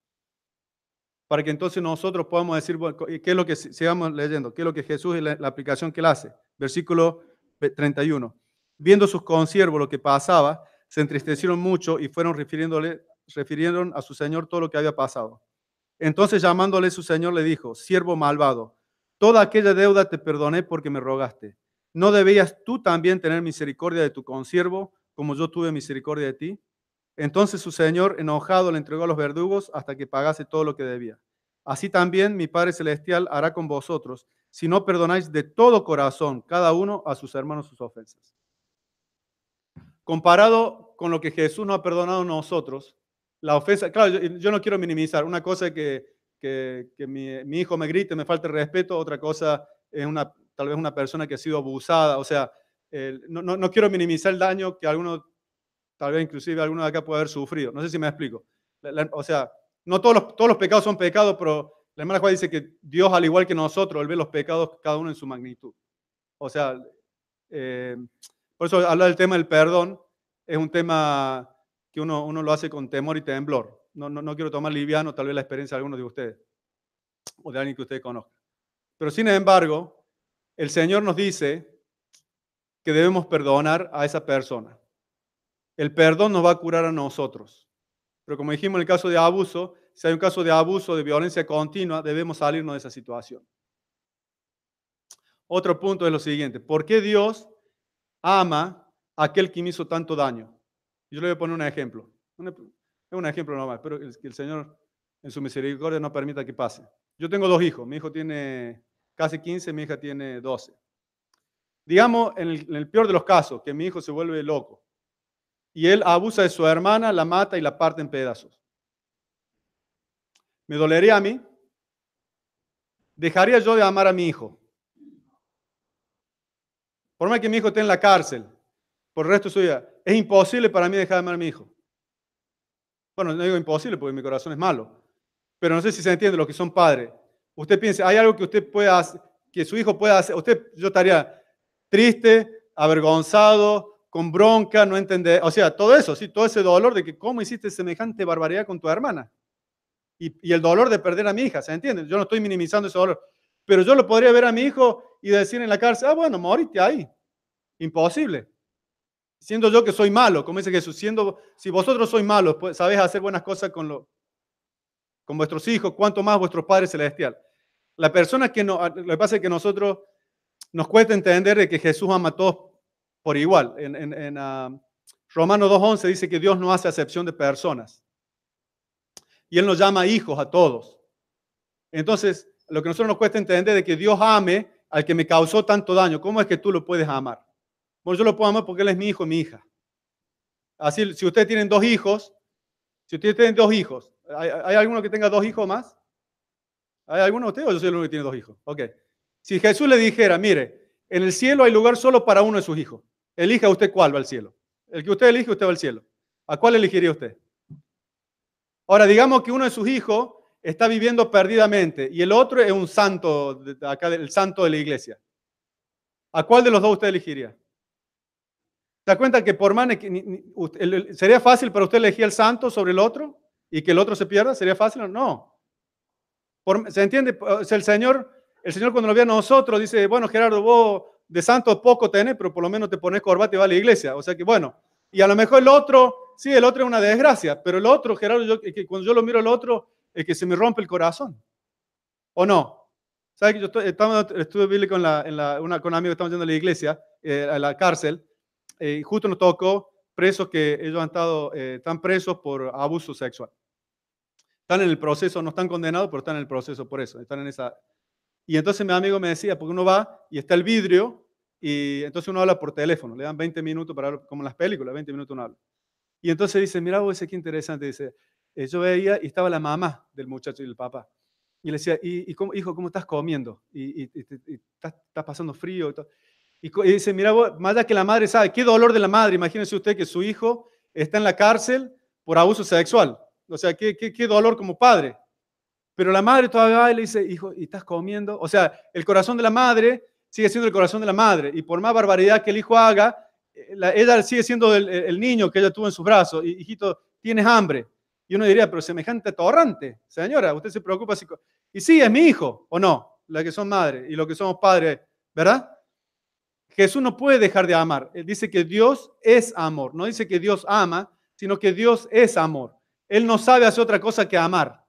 Para que entonces nosotros podamos decir, ¿qué es lo que sigamos leyendo? ¿Qué es lo que Jesús y la, la aplicación que él hace? Versículo 31. Viendo sus consiervos lo que pasaba, se entristecieron mucho y fueron refiriéndole, refirieron a su señor todo lo que había pasado. Entonces llamándole su señor le dijo, siervo malvado, toda aquella deuda te perdoné porque me rogaste. ¿No debías tú también tener misericordia de tu consiervo como yo tuve misericordia de ti? Entonces su señor, enojado, le entregó a los verdugos hasta que pagase todo lo que debía. Así también mi Padre Celestial hará con vosotros si no perdonáis de todo corazón cada uno a sus hermanos sus ofensas. Comparado con lo que Jesús nos ha perdonado a nosotros, la ofensa, claro, yo, no quiero minimizar. Una cosa es que, que, mi, hijo me grite, me falte respeto, otra cosa es una, tal vez una persona que ha sido abusada. O sea, no, no, quiero minimizar el daño que alguno, tal vez inclusive alguno de acá puede haber sufrido. No sé si me explico. o sea, no todos los, todos los pecados son pecados, pero la hermana Juan dice que Dios, al igual que nosotros, ve los pecados cada uno en su magnitud. O sea, eh, por eso hablar del tema del perdón es un tema que uno, uno lo hace con temor y temblor. No, no, no quiero tomar liviano tal vez la experiencia de alguno de ustedes o de alguien que ustedes conozcan. Pero sin embargo, el Señor nos dice que debemos perdonar a esa persona. El perdón nos va a curar a nosotros. Pero como dijimos en el caso de abuso, si hay un caso de abuso, de violencia continua, debemos salirnos de esa situación. Otro punto es lo siguiente, ¿por qué Dios ama a aquel que me hizo tanto daño? Yo le voy a poner un ejemplo. Es un ejemplo normal, pero que el Señor en su misericordia no permita que pase. Yo tengo dos hijos. Mi hijo tiene casi 15, mi hija tiene 12. Digamos, en el, peor de los casos, que mi hijo se vuelve loco y él abusa de su hermana, la mata y la parte en pedazos. ¿Me dolería a mí? ¿Dejaría yo de amar a mi hijo? Por más que mi hijo esté en la cárcel, por el resto de su vida, es imposible para mí dejar de amar a mi hijo. Bueno, no digo imposible porque mi corazón es malo, pero no sé si se entiende lo que son padres. Usted piensa, hay algo que usted pueda que su hijo pueda hacer. Usted, yo estaría triste, avergonzado, con bronca, no entender, o sea, todo eso, sí, todo ese dolor de que cómo hiciste semejante barbaridad con tu hermana. Y, el dolor de perder a mi hija, ¿se entiende? Yo no estoy minimizando ese dolor, pero yo lo podría ver a mi hijo y decir en la cárcel, ah, bueno, morite ahí. Imposible. Siendo yo que soy malo, como dice Jesús, siendo, si vosotros sois malos, pues, sabéis hacer buenas cosas con, lo, con vuestros hijos, cuanto más vuestro Padre Celestial. La persona que no, lo que pasa es que nosotros nos cuesta entender de que Jesús ama a todos por igual. En, en, en uh, Romanos 2.11 dice que Dios no hace acepción de personas. Y Él nos llama hijos a todos. Entonces, lo que nosotros nos cuesta entender de que Dios ame al que me causó tanto daño. ¿Cómo es que tú lo puedes amar? Bueno, yo lo puedo amar porque Él es mi hijo y mi hija. Así, si ustedes tienen dos hijos, si ustedes tienen dos hijos, ¿hay, hay alguno que tenga dos hijos más? ¿Hay alguno de ustedes o yo soy el único que tiene dos hijos? Ok. Si Jesús le dijera, mire, en el cielo hay lugar solo para uno de sus hijos, elija usted cuál va al cielo. El que usted elige, usted va al cielo. ¿A cuál elegiría usted? Ahora, digamos que uno de sus hijos está viviendo perdidamente y el otro es un santo, acá el santo de la iglesia. ¿A cuál de los dos usted elegiría? ¿Se da cuenta que por más sería fácil para usted elegir el santo sobre el otro y que el otro se pierda? ¿Sería fácil o no? ¿Se entiende? el Señor, el Señor cuando lo ve a nosotros dice, bueno, Gerardo, vos de santo poco tenés, pero por lo menos te pones corbata y va a la iglesia. O sea que bueno, y a lo mejor el otro, sí, el otro es una desgracia, pero el otro, Gerardo, yo, que cuando yo lo miro al otro, es que se me rompe el corazón. ¿O no? ¿Sabes que yo estoy, estaba, estuve bíblico en la, en la, una, con un amigo, estamos yendo a la iglesia, eh, a la cárcel, eh, y justo nos tocó presos que ellos han estado, eh, están presos por abuso sexual. Están en el proceso, no están condenados, pero están en el proceso por eso, están en esa... Y entonces mi amigo me decía, porque uno va y está el vidrio, y entonces uno habla por teléfono, le dan 20 minutos para hablar, como en las películas, 20 minutos uno habla. Y entonces dice, mira vos, ese qué interesante, dice, eh, yo veía y estaba la mamá del muchacho y el papá. Y le decía, ¿y, y cómo, hijo, cómo estás comiendo? ¿Y, y, y estás, estás, pasando frío? Y, dice, mira, más allá que la madre sabe, qué dolor de la madre. Imagínese usted que su hijo está en la cárcel por abuso sexual. O sea, qué, qué, qué dolor como padre. Pero la madre todavía le dice, hijo, ¿y estás comiendo? O sea, el corazón de la madre sigue siendo el corazón de la madre. Y por más barbaridad que el hijo haga, eh, la, ella sigue siendo el, niño que ella tuvo en sus brazos. Y, hijito, tienes hambre. Y uno diría, pero semejante torrante, señora, usted se preocupa. Si... Y sí, es mi hijo, ¿o no? La que son madres y lo que somos padres, ¿verdad? Jesús no puede dejar de amar. Él dice que Dios es amor. No dice que Dios ama, sino que Dios es amor. Él no sabe hacer otra cosa que amar.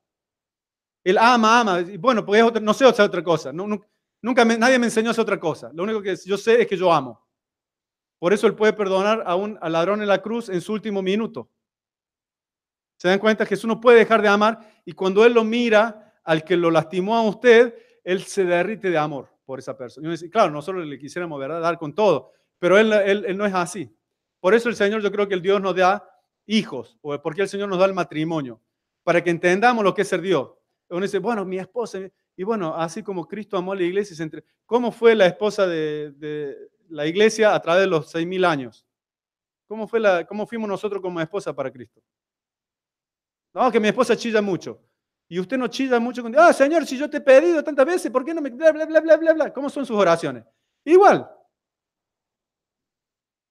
Él ama, ama. Bueno, pues otra, no sé hacer otra cosa. nunca me, nadie me enseñó a hacer otra cosa. Lo único que yo sé es que yo amo. Por eso Él puede perdonar a un al ladrón en la cruz en su último minuto. Se dan cuenta, Jesús no puede dejar de amar y cuando Él lo mira al que lo lastimó a usted, Él se derrite de amor por esa persona. Y dice, claro, nosotros le quisiéramos dar con todo, pero él, él, él, no es así. Por eso el Señor, yo creo que el Dios nos da hijos, o porque el Señor nos da el matrimonio, para que entendamos lo que es ser Dios. Uno dice, bueno, mi esposa, y bueno, así como Cristo amó a la iglesia, ¿cómo fue la esposa de, de la iglesia a través de los seis mil años? ¿Cómo, fue ¿Cómo fuimos nosotros como esposa para Cristo? No, que mi esposa chilla mucho. Y usted no chilla mucho con, ah, Señor, si yo te he pedido tantas veces, ¿por qué no me... Bla, bla, bla, bla, bla, bla? ¿Cómo son sus oraciones? Igual.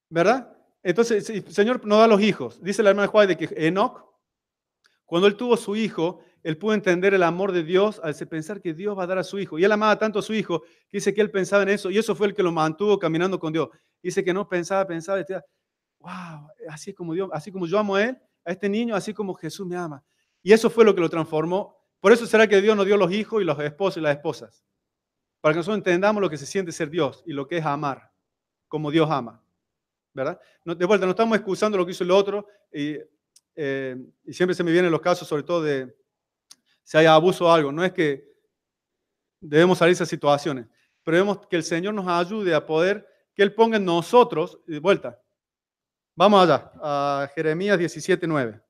¿Verdad? Entonces, el Señor nos da los hijos. Dice la hermana Juárez de que Enoch, cuando él tuvo su hijo, él pudo entender el amor de Dios al pensar que Dios va a dar a su hijo. Y él amaba tanto a su hijo que dice que él pensaba en eso. Y eso fue el que lo mantuvo caminando con Dios. Dice que no pensaba, pensaba, decía, wow, así como Dios, así como yo amo a él, a este niño así como Jesús me ama. Y eso fue lo que lo transformó. Por eso será que Dios nos dio los hijos y los esposos y las esposas. Para que nosotros entendamos lo que se siente ser Dios y lo que es amar, como Dios ama. ¿Verdad? No, de vuelta, no estamos excusando lo que hizo el otro y, eh, y siempre se me vienen los casos, sobre todo de si hay abuso o algo. No es que debemos salir de esas situaciones, pero debemos que el Señor nos ayude a poder, que Él ponga en nosotros, de vuelta, vamos allá, a Jeremías 17, 9.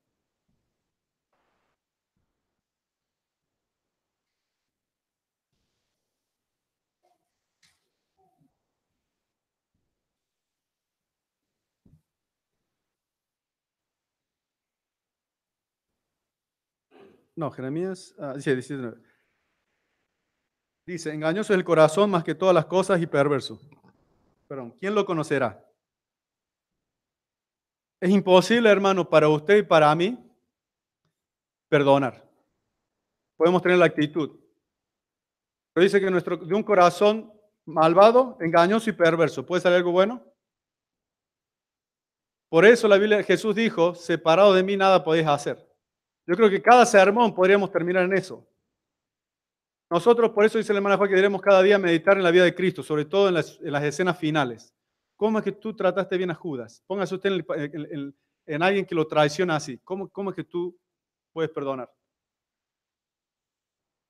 No, Jeremías, ah, dice 19. Dice, engañoso es el corazón más que todas las cosas y perverso. Perdón, ¿quién lo conocerá? Es imposible, hermano, para usted y para mí perdonar. Podemos tener la actitud. Pero dice que nuestro, de un corazón malvado, engañoso y perverso, ¿puede salir algo bueno? Por eso la Biblia, Jesús dijo, separado de mí nada podéis hacer. Yo creo que cada sermón podríamos terminar en eso. Nosotros, por eso dice el hermano Juan, que debemos cada día meditar en la vida de Cristo, sobre todo en las, escenas finales. ¿Cómo es que tú trataste bien a Judas? Póngase usted en, alguien que lo traiciona así. ¿Cómo, ¿Cómo es que tú puedes perdonar?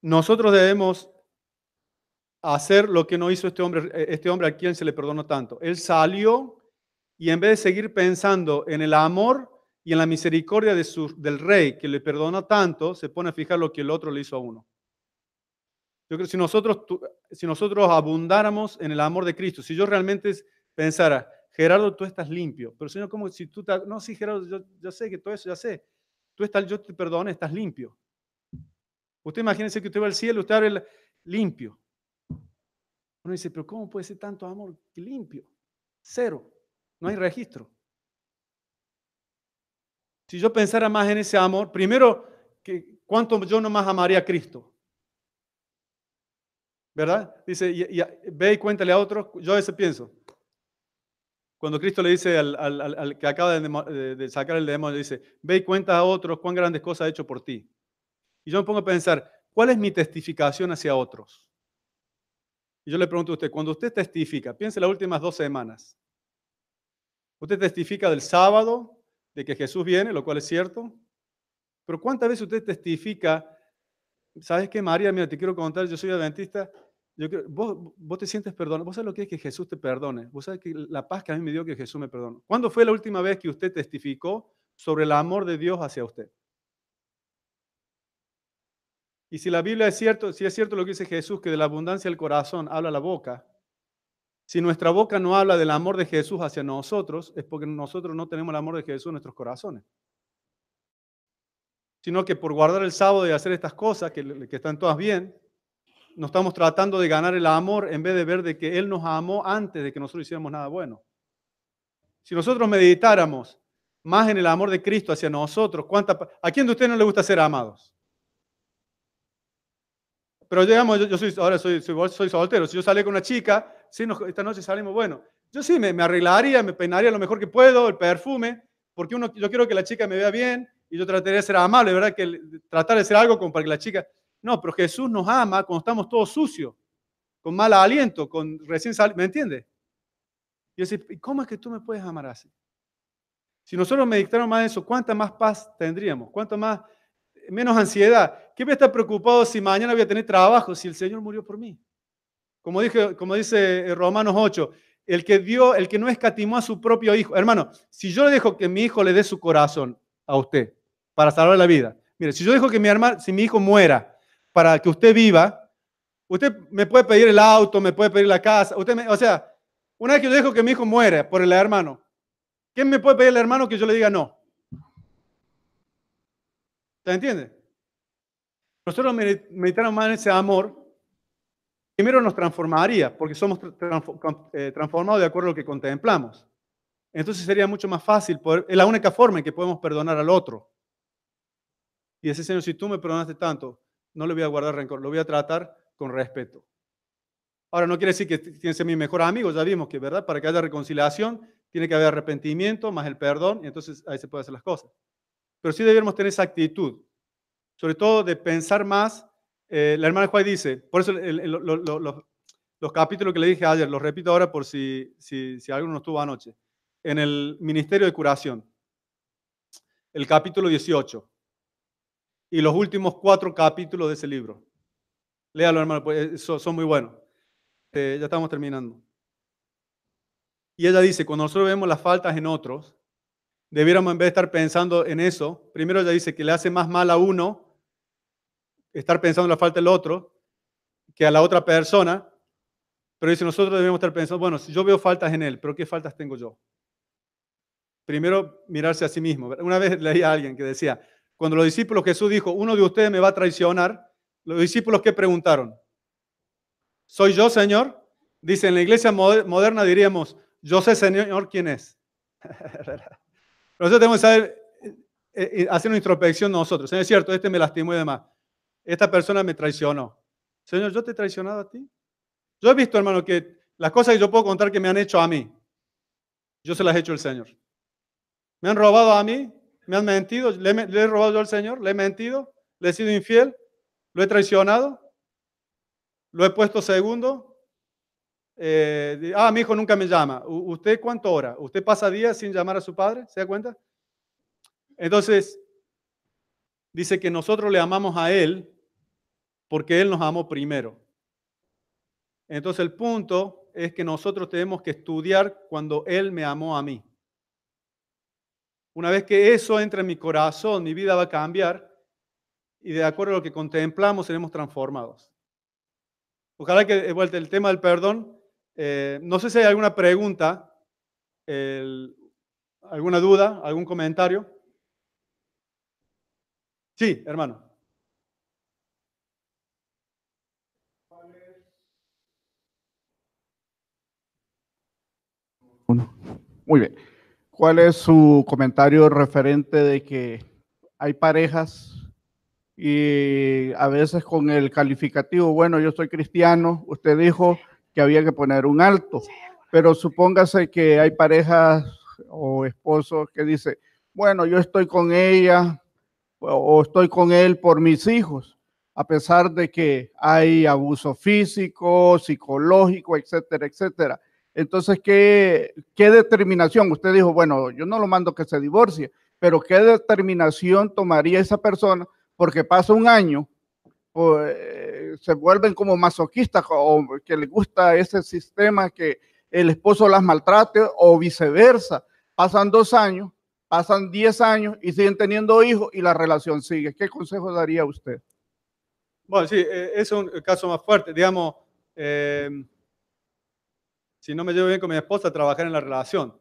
Nosotros debemos hacer lo que no hizo este hombre, este hombre a quien se le perdonó tanto. Él salió y en vez de seguir pensando en el amor y en la misericordia de su, del rey que le perdonó tanto, se pone a fijar lo que el otro le hizo a uno. Yo creo que si nosotros, si nosotros abundáramos en el amor de Cristo, si yo realmente pensara, Gerardo, tú estás limpio, pero Señor, como si tú, no, sí, Gerardo, yo, yo, sé que todo eso, ya sé, tú estás, yo te perdono, estás limpio. Usted imagínese que usted va al cielo, usted abre limpio. Uno dice, pero ¿cómo puede ser tanto amor limpio? Cero, no hay registro. Si yo pensara más en ese amor, primero, que ¿cuánto yo no más amaría a Cristo? ¿Verdad? Dice, ve y cuéntale a otros. Yo a veces pienso. Cuando Cristo le dice al, que acaba de, sacar el demonio, dice, ve y cuenta a otros cuán grandes cosas ha hecho por ti. Y yo me pongo a pensar, ¿cuál es mi testificación hacia otros? Y yo le pregunto a usted, cuando usted testifica, piense las últimas dos semanas. Usted testifica del sábado, de que Jesús viene, lo cual es cierto. Pero ¿cuántas veces usted testifica, sabes qué, María, mira, te quiero contar, yo soy adventista, yo vos, vos te sientes perdonado, vos sabes lo que es que Jesús te perdone, vos sabes que la paz que a mí me dio que Jesús me perdone. ¿Cuándo fue la última vez que usted testificó sobre el amor de Dios hacia usted? Y si la Biblia es cierto, si es cierto lo que dice Jesús, que de la abundancia del corazón habla la boca, si nuestra boca no habla del amor de Jesús hacia nosotros, es porque nosotros no tenemos el amor de Jesús en nuestros corazones. Sino que por guardar el sábado y hacer estas cosas, que, están todas bien, nos estamos tratando de ganar el amor en vez de ver de que Él nos amó antes de que nosotros hiciéramos nada bueno. Si nosotros meditáramos más en el amor de Cristo hacia nosotros, ¿cuánta, ¿a quién de ustedes no le gusta ser amados? Pero digamos, yo, soy, ahora soy, soy, soltero. Si yo salí con una chica, sí, esta noche salimos, bueno, yo sí me, arreglaría, me peinaría lo mejor que puedo, el perfume, porque uno, yo quiero que la chica me vea bien y yo trataría de ser amable, ¿verdad? Que tratar de ser algo como para que la chica... No, pero Jesús nos ama cuando estamos todos sucios, con mal aliento, con recién salido, ¿me entiendes? Y yo ¿y cómo es que tú me puedes amar así? Si nosotros meditáramos más eso, ¿cuánta más paz tendríamos? ¿Cuánto más menos ansiedad. ¿Qué me está preocupado si mañana voy a tener trabajo si el Señor murió por mí? Como, dice eh, Romanos 8, el que dio, el que no escatimó a su propio hijo. Hermano, si yo le dejo que mi hijo le dé su corazón a usted para salvar la vida, mire, si yo dejo que mi hermano, si mi hijo muera para que usted viva, usted me puede pedir el auto, me puede pedir la casa, usted o sea, una vez que yo dejo que mi hijo muera por el hermano, ¿quién me puede pedir el hermano que yo le diga no? ¿Se entiende? Nosotros meditamos más en ese amor, primero nos transformaría, porque somos eh, transformados de acuerdo a lo que contemplamos. Entonces sería mucho más fácil, poder, es la única forma en que podemos perdonar al otro. Y ese Señor, si tú me perdonaste tanto, no le voy a guardar rencor, lo voy a tratar con respeto. Ahora, no quiere decir que tiene que ser mi mejor amigo, ya vimos que, ¿verdad? Para que haya reconciliación, tiene que haber arrepentimiento más el perdón, y entonces ahí se pueden hacer las cosas. Pero sí debemos tener esa actitud, sobre todo de pensar más. Eh, la hermana Juárez dice, por eso los capítulos que le dije ayer, los repito ahora por si, si, si alguno no estuvo anoche. en el Ministerio de Curación, el capítulo 18 y los últimos cuatro capítulos de ese libro. Léalo, hermano, pues, son, muy buenos. Eh, ya estamos terminando. Y ella dice, cuando nosotros vemos las faltas en otros, debiéramos en vez de estar pensando en eso, primero ella dice que le hace más mal a uno estar pensando en la falta del otro que a la otra persona, pero dice, nosotros debemos estar pensando, bueno, si yo veo faltas en él, pero ¿qué faltas tengo yo? Primero mirarse a sí mismo. Una vez leí a alguien que decía, cuando los discípulos Jesús dijo, uno de ustedes me va a traicionar, los discípulos ¿qué preguntaron? ¿Soy yo, Señor? Dice, en la iglesia moderna diríamos, yo sé, Señor, quién es. nosotros tenemos que saber, eh, eh, hacer una introspección nosotros. Es cierto, este me lastimó y demás. Esta persona me traicionó. Señor, ¿yo te he traicionado a ti? Yo he visto, hermano, que las cosas que yo puedo contar que me han hecho a mí, yo se las he hecho al Señor. Me han robado a mí, me han mentido, le, he robado yo al Señor, le he mentido, le he sido infiel, lo he traicionado, lo he puesto segundo, eh, ah, mi hijo nunca me llama. ¿Usted cuánto hora? ¿Usted pasa días sin llamar a su padre? ¿Se da cuenta? Entonces, dice que nosotros le amamos a Él porque Él nos amó primero. Entonces, el punto es que nosotros tenemos que estudiar cuando Él me amó a mí. Una vez que eso entra en mi corazón, mi vida va a cambiar y de acuerdo a lo que contemplamos seremos transformados. Ojalá que, de vuelta, el tema del perdón eh, no sé si hay alguna pregunta, alguna duda, algún comentario. Sí, hermano. Muy bien. ¿Cuál es su comentario referente de que hay parejas y a veces con el calificativo, bueno, yo soy cristiano, usted dijo, que había que poner un alto. Pero supóngase que hay parejas o esposos que dicen, bueno, yo estoy con ella o estoy con él por mis hijos, a pesar de que hay abuso físico, psicológico, etcétera, etcétera. Entonces, ¿qué, qué determinación? Usted dijo, bueno, yo no lo mando que se divorcie, pero ¿qué determinación tomaría esa persona? Porque pasa un año, pues, se vuelven como masoquistas o que les gusta ese sistema que el esposo las maltrate o viceversa. Pasan dos años, pasan diez años y siguen teniendo hijos y la relación sigue. ¿Qué consejo daría usted? Bueno, sí, eh, es un caso más fuerte. Digamos, em, si no me llevo bien con mi esposa, trabajar en la relación.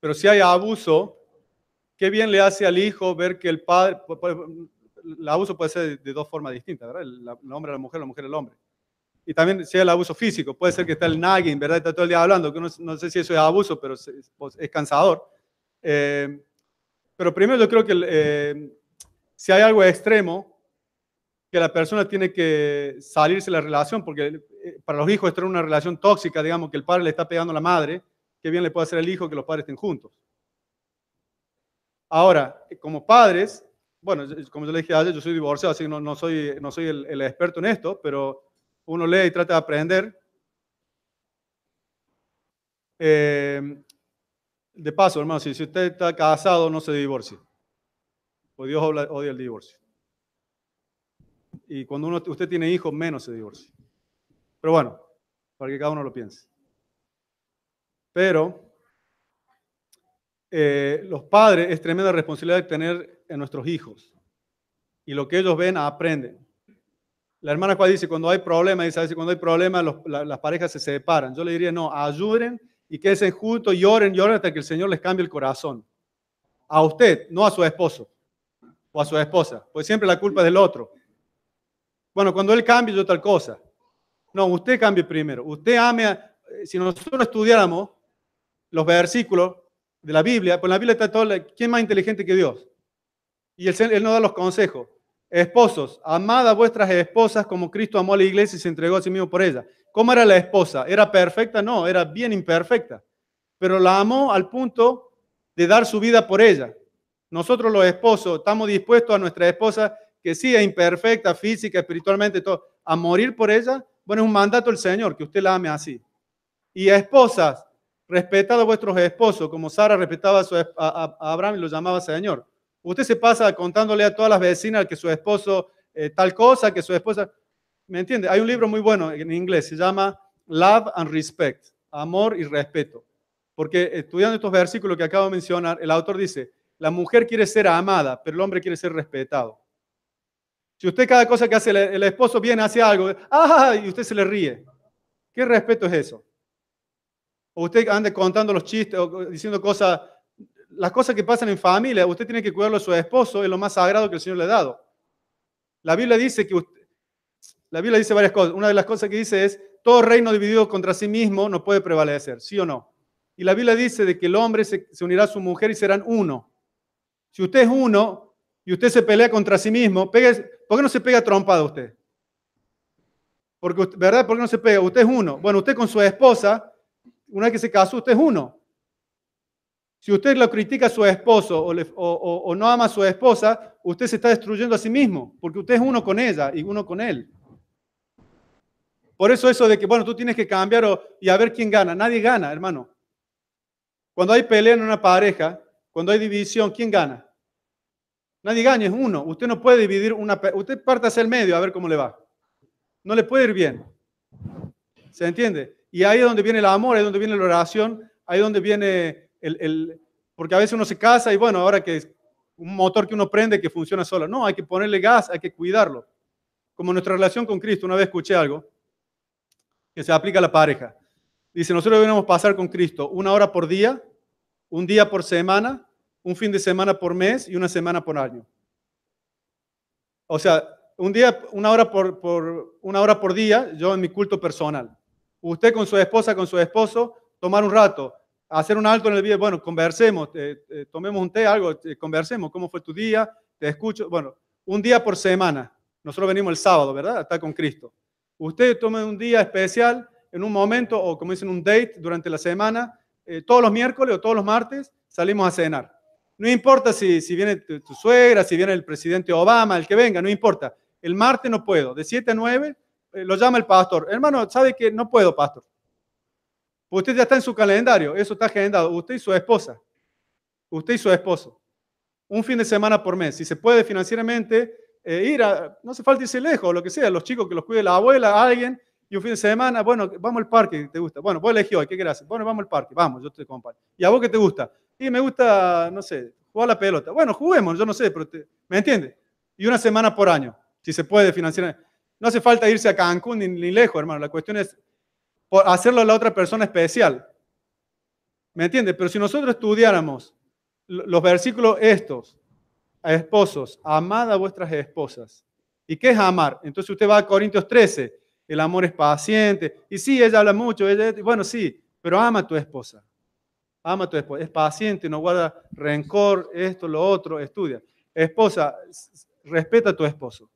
Pero si hay abuso, qué bien le hace al hijo ver que el padre, el abuso puede ser de dos formas distintas, ¿verdad? El, hombre a la mujer, la mujer al hombre. Y también si hay el abuso físico, puede ser que está el nagging, ¿verdad? Está todo el día hablando, que no, sé si eso es abuso, pero es, pues, cansador. Eh, pero primero yo creo que eh, si hay algo extremo, que la persona tiene que salirse de la relación, porque eh, para los hijos esto es una relación tóxica, digamos, que el padre le está pegando a la madre, que bien le puede hacer el hijo que los padres estén juntos. Ahora, como padres, bueno, como yo le dije ayer, yo soy divorciado, así que no, soy, no soy el, experto en esto, pero uno lee y trata de aprender. Eh, de paso, hermano, si, usted está casado, no se divorcie. Pues Dios odia el divorcio. Y cuando uno, usted tiene hijos, menos se divorcia. Pero bueno, para que cada uno lo piense. Pero eh, los padres es tremenda responsabilidad de tener en nuestros hijos. Y lo que ellos ven, aprenden. La hermana cual dice, cuando hay problemas, dice, a veces cuando hay problemas, las parejas se separan. Yo le diría, no, ayuden y quédense juntos y oren y oren hasta que el Señor les cambie el corazón. A usted, no a su esposo o a su esposa, pues siempre la culpa es del otro. Bueno, cuando él cambie, yo tal cosa. No, usted cambie primero. Usted ame, a, si nosotros estudiáramos los versículos de la Biblia, pues en la Biblia está todo, ¿quién más inteligente que Dios? Y él, él nos da los consejos. Esposos, amad a vuestras esposas como Cristo amó a la iglesia y se entregó a sí mismo por ella. ¿Cómo era la esposa? ¿Era perfecta? No, era bien imperfecta. Pero la amó al punto de dar su vida por ella. Nosotros los esposos estamos dispuestos a nuestra esposa, que sí es imperfecta, física, espiritualmente, todo, a morir por ella. Bueno, es un mandato del Señor, que usted la ame así. Y esposas, respetad a vuestros esposos, como Sara respetaba a, su a- a- a Abraham y lo llamaba Señor. Usted se pasa contándole a todas las vecinas que su esposo eh, tal cosa, que su esposa... ¿Me entiende? Hay un libro muy bueno en inglés, se llama Love and Respect, amor y respeto. Porque estudiando estos versículos que acabo de mencionar, el autor dice, la mujer quiere ser amada, pero el hombre quiere ser respetado. Si usted cada cosa que hace el, esposo viene, hace algo, ¡ah! y usted se le ríe. ¿Qué respeto es eso? O usted ande contando los chistes o diciendo cosas, las cosas que pasan en familia, usted tiene que cuidarlo a su esposo, es lo más sagrado que el Señor le ha dado. La Biblia dice que usted- la Biblia dice varias cosas. Una de las cosas que dice es, todo reino dividido contra sí mismo no puede prevalecer, ¿sí o no? Y la Biblia dice de que el hombre se, se unirá a su mujer y serán uno. Si usted es uno y usted se pelea contra sí mismo, ¿por qué no se pega trompada usted? Porque, ¿Verdad? ¿Por qué no se pega? Usted es uno. Bueno, usted con su esposa, una vez que se casó, usted es uno. Si usted lo critica a su esposo o, o- no ama a su esposa, usted se está destruyendo a sí mismo, porque usted es uno con ella y uno con él. Por eso eso de que, bueno, tú tienes que cambiar y a ver quién gana. Nadie gana, hermano. Cuando hay pelea en una pareja, cuando hay división, ¿quién gana? Nadie gana, es uno. Usted no puede dividir una... Usted parte hacia el medio a ver cómo le va. No le puede ir bien. ¿Se entiende? Y ahí es donde viene el amor, ahí es donde viene la oración, ahí es donde viene el, el- Porque a veces uno se casa y bueno, ahora que es un motor que uno prende que funciona solo. No, hay que ponerle gas, hay que cuidarlo. Como nuestra relación con Cristo, una vez escuché algo que se aplica a la pareja. Dice, nosotros debemos pasar con Cristo una hora por día, un día por semana, un fin de semana por mes y una semana por año. O sea, un día, una hora por, una hora por día, yo en mi culto personal. Usted con su esposa, con su esposo, tomar un rato, hacer un alto en el día, bueno, conversemos, eh, eh, tomemos un té, algo, eh, conversemos, cómo fue tu día, te escucho, bueno, un día por semana. Nosotros venimos el sábado, ¿verdad? Está con Cristo. Usted tome un día especial, en un momento, o como dicen, un date durante la semana, todos los miércoles o todos los martes, salimos a cenar. No importa si, si viene tu, suegra, si viene el presidente Obama, el que venga, no importa. El martes no puedo, de 7 a 9 eh, lo llama el pastor. Hermano, ¿sabe que no puedo, pastor? Usted ya está en su calendario, eso está agendado. Usted y su esposa. Usted y su esposo. Un fin de semana por mes. Si se puede financieramente, eh, ir a, no hace falta irse lejos, lo que sea, los chicos que los cuide la abuela, alguien, y un fin de semana, bueno, vamos al parque, ¿te gusta? Bueno, vos elegí hoy, ¿qué querés hacer? Bueno, vamos al parque, vamos, yo te acompaño. ¿Y a vos qué te gusta? Y me gusta, no sé, jugar la pelota. Bueno, juguemos, yo no sé, pero ¿me entiendes? Y una semana por año, si se puede financieramente. No hace falta irse a Cancún ni, ni lejos, hermano. La cuestión es hacerlo a la otra persona especial. ¿Me entiendes? Pero si nosotros estudiáramos lo- los versículos estos, a esposos, amad a vuestras esposas. ¿Y qué es amar? Entonces usted va a Corintios 13, el amor es paciente. Y sí, ella habla mucho, ella- bueno, sí, pero ama a tu esposa. Ama a tu esposa, es paciente, no guarda rencor, esto, lo otro, estudia. Esposa, respeta a tu esposo.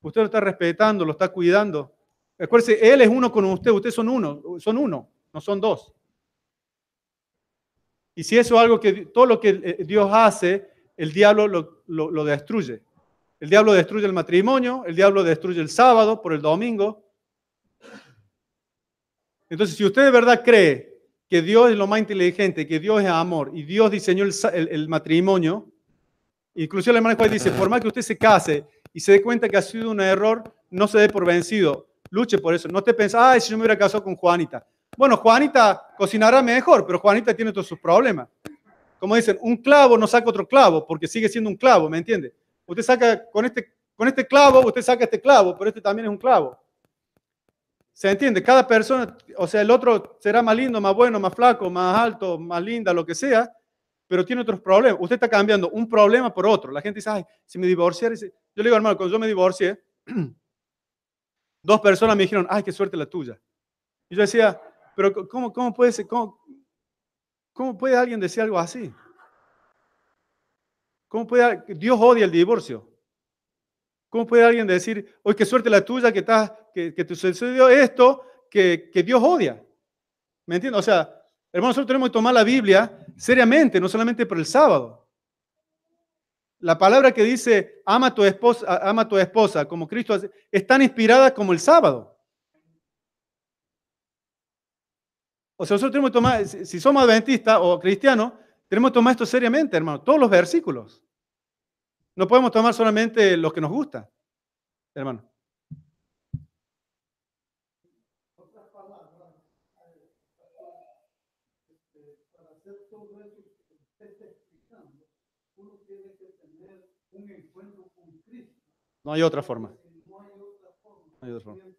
Usted lo está respetando, lo está cuidando. Acuérdese, él es uno con usted, ustedes son uno, son uno, no son dos. Y si eso es algo que todo lo que eh, Dios hace, el diablo lo, lo- lo destruye. El diablo destruye el matrimonio, el diablo destruye el sábado por el domingo. Entonces, si usted de verdad cree que Dios es lo más inteligente, que Dios es amor y Dios diseñó el, el- el matrimonio, inclusive el hermano Juan dice, por más que usted se case y se dé cuenta que ha sido un error, no se dé por vencido, luche por eso. No te piensa, ay, si yo me hubiera casado con Juanita. Bueno, Juanita cocinará mejor, pero Juanita tiene todos sus problemas. Como dicen, un clavo no saca otro clavo, porque sigue siendo un clavo, ¿me entiende? Usted saca con este, con este clavo, usted saca este clavo, pero este también es un clavo. ¿Se entiende? Cada persona, o sea, el otro será más lindo, más bueno, más flaco, más alto, más linda, lo que sea, pero tiene otros problemas. Usted está cambiando un problema por otro. La gente dice, ay, si me divorciara, yo le digo, hermano, cuando yo me divorcié, dos personas me dijeron, ay, qué suerte la tuya. Y yo decía, pero ¿cómo, cómo puede? ¿Cómo, cómo puede alguien decir algo así? ¿Cómo puede Dios odia el divorcio? ¿Cómo puede alguien decir, hoy qué suerte la tuya que, estás, que, te sucedió esto que, que Dios odia? ¿Me entiendes? O sea, hermanos, nosotros tenemos que tomar la Biblia seriamente, no solamente por el sábado. La palabra que dice, ama tu esposa, ama tu esposa como Cristo es tan inspirada como el sábado. O sea, nosotros tenemos que tomar, si somos adventistas o cristianos, tenemos que tomar esto seriamente, hermano. Todos los versículos. No podemos tomar solamente los que nos gusta, hermano. No hay otra forma. No hay otra forma.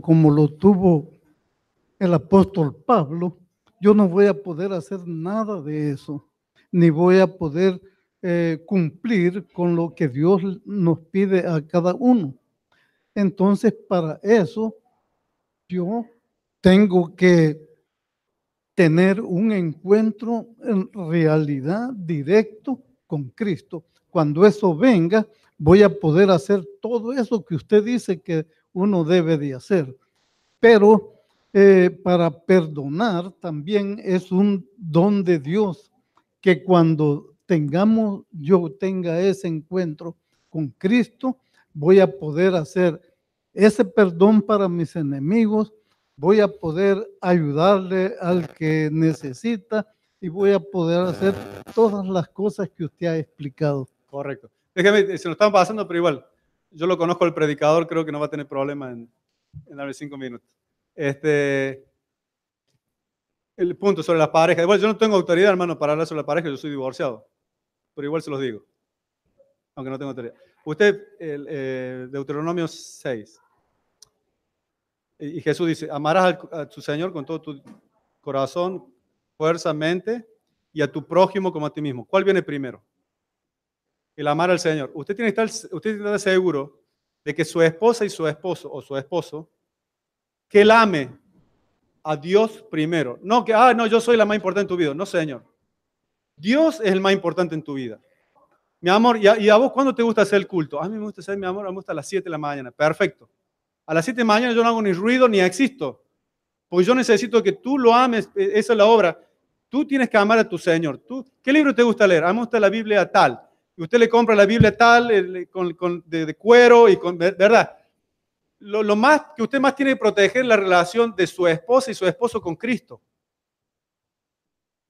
como lo tuvo el apóstol Pablo, yo no voy a poder hacer nada de eso, ni voy a poder eh, cumplir con lo que Dios nos pide a cada uno. Entonces, para eso, yo tengo que tener un encuentro en realidad directo con Cristo. Cuando eso venga, voy a poder hacer todo eso que usted dice que uno debe de hacer. Pero eh, para perdonar también es un don de Dios que cuando tengamos, yo tenga ese encuentro con Cristo, voy a poder hacer ese perdón para mis enemigos, voy a poder ayudarle al que necesita y voy a poder hacer todas las cosas que usted ha explicado. Correcto. Déjame, se lo están pasando, pero igual. Yo lo conozco el predicador, creo que no va a tener problema en, en cinco minutos. Este, el punto sobre la pareja. Igual yo no tengo autoridad, hermano, para hablar sobre la pareja, yo soy divorciado. Pero igual se los digo. Aunque no tengo autoridad. Usted, el, eh, Deuteronomio 6. Y Jesús dice, amarás a tu Señor con todo tu corazón, fuerza, mente, y a tu prójimo como a ti mismo. ¿Cuál viene primero? El amar al Señor. Usted tiene que estar, usted tiene que estar seguro de que su esposa y su esposo, o su esposo, que él ame a Dios primero. No que, ah, no, yo soy la más importante en tu vida. No, Señor. Dios es el más importante en tu vida. Mi amor, ¿y a, y a vos cuándo te gusta hacer el culto? A mí me gusta hacer, mi amor, a mí me gusta a las 7 de la mañana. Perfecto. A las 7 de mañana yo no hago ni ruido ni existo. Porque yo necesito que tú lo ames. e- Esa es la obra. Tú tienes que amar a tu Señor. ¿Tú, ¿Qué libro te gusta leer? A mí me gusta la Biblia tal. Y usted le compra la Biblia tal, el- con, de, cuero y con, ¿verdad? Lo, más que usted más tiene que proteger es la relación de su esposa y su esposo con Cristo.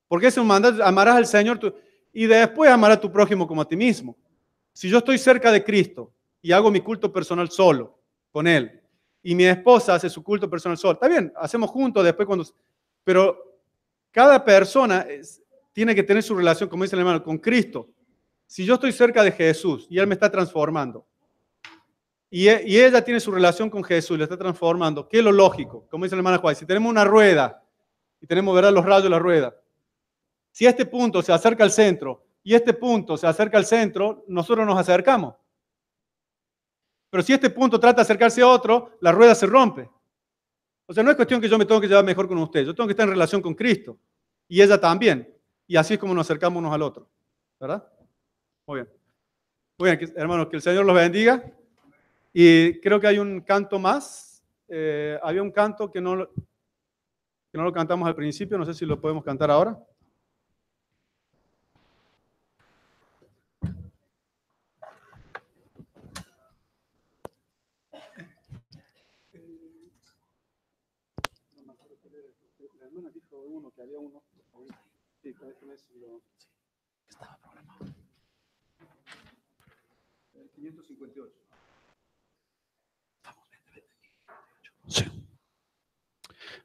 Porque es un mandato, amarás al Señor tú- y después amarás a tu prójimo como a ti mismo. Si yo estoy cerca de Cristo y hago mi culto personal solo con Él, y mi esposa hace su culto personal solo, está bien, hacemos juntos después cuando... Pero cada persona es- tiene que tener su relación, como dice el hermano, con Cristo. Si yo estoy cerca de Jesús y Él me está transformando, y, e- y ella tiene su relación con Jesús, le está transformando, ¿qué es lo lógico? Como dice el hermano Juan, si tenemos una rueda y tenemos, ¿verdad?, los rayos de la rueda, si este punto se acerca al centro y este punto se acerca al centro, nosotros nos acercamos. Pero si este punto trata de acercarse a otro, la rueda se rompe. O sea, no es cuestión que yo me tengo que llevar mejor con usted, yo tengo que estar en relación con Cristo y ella también. Y así es como nos acercamos unos al otro. ¿Verdad? Muy bien. Muy bien, hermanos, que el Señor los bendiga. Y creo que hay un canto más. Eh, había un canto que no, que no lo cantamos al principio, no sé si lo podemos cantar ahora. Sí.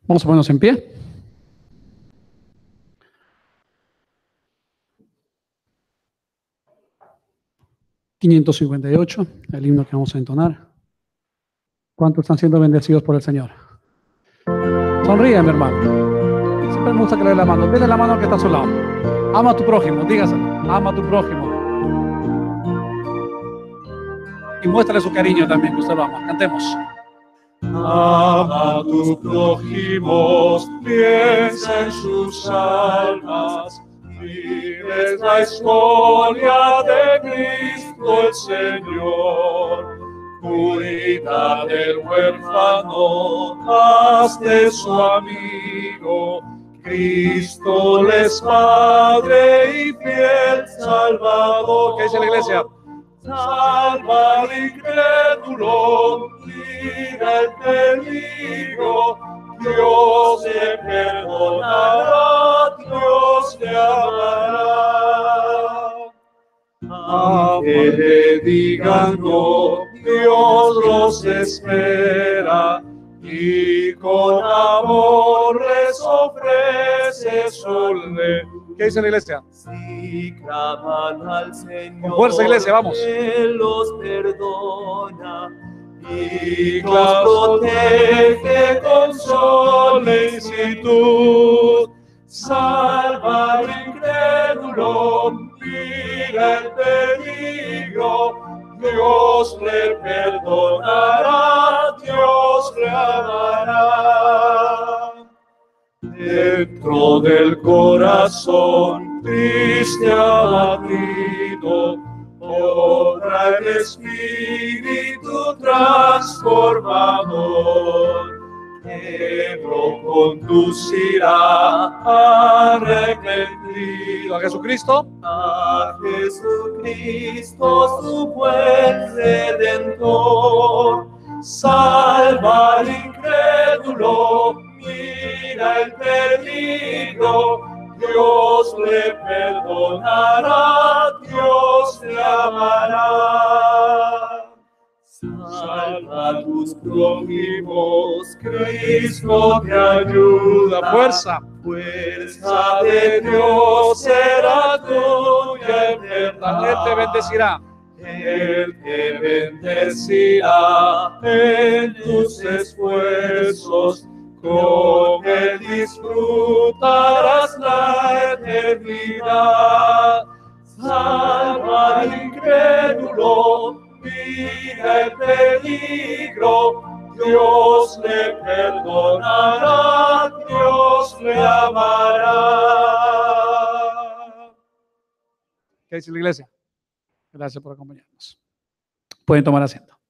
Vamos a ponernos en pie. ...558, el himno que vamos a entonar. ¿Cuántos están siendo bendecidos por el Señor? Sonríe, mi hermano. Siempre me que le dé la mano. Dele la mano que está a su lado. Ama a tu prójimo, dígaselo. Ama a tu prójimo. Y muéstrale su cariño también, que usted lo ama. Cantemos. Ama a tus prójimos, piensa en sus almas. Vives la historia de Cristo el Señor. Cuida del huérfano, hazte su amigo. Cristo les Padre y fiel Salvador. ¿Qué dice la iglesia? salva al incrédulo, mira el peligro, Dios le perdonará, Dios le amará. Aunque le digan no, Dios los espera y con amor ofrece solve. ¿Qué dice la iglesia? Si claman al Señor, Con fuerza, iglesia, vamos. Él los perdona y los protege con solicitud. Salva al incrédulo, mira el peligro, Dios le perdonará, Dios le amará. Dentro del corazón triste abatido, obra el Espíritu transformador, que lo conducirá arrepentido A Jesucristo. a Jesucristo, su buen redentor. Salva al incrédulo, el peligro. Dios le perdonará, Dios le amará. Salva a tus prójimos, Cristo te ayuda. Fuerza. Fuerza de Dios será tuya eterna. Él te bendecirá. Él te bendecirá en tus esfuerzos. Con Él disfrutarás la eternidad. Salva al incrédulo, mira el peligro. Dios le perdonará, Dios le amará. ¿Qué dice la iglesia? Gracias por acompañarnos. Pueden tomar asiento.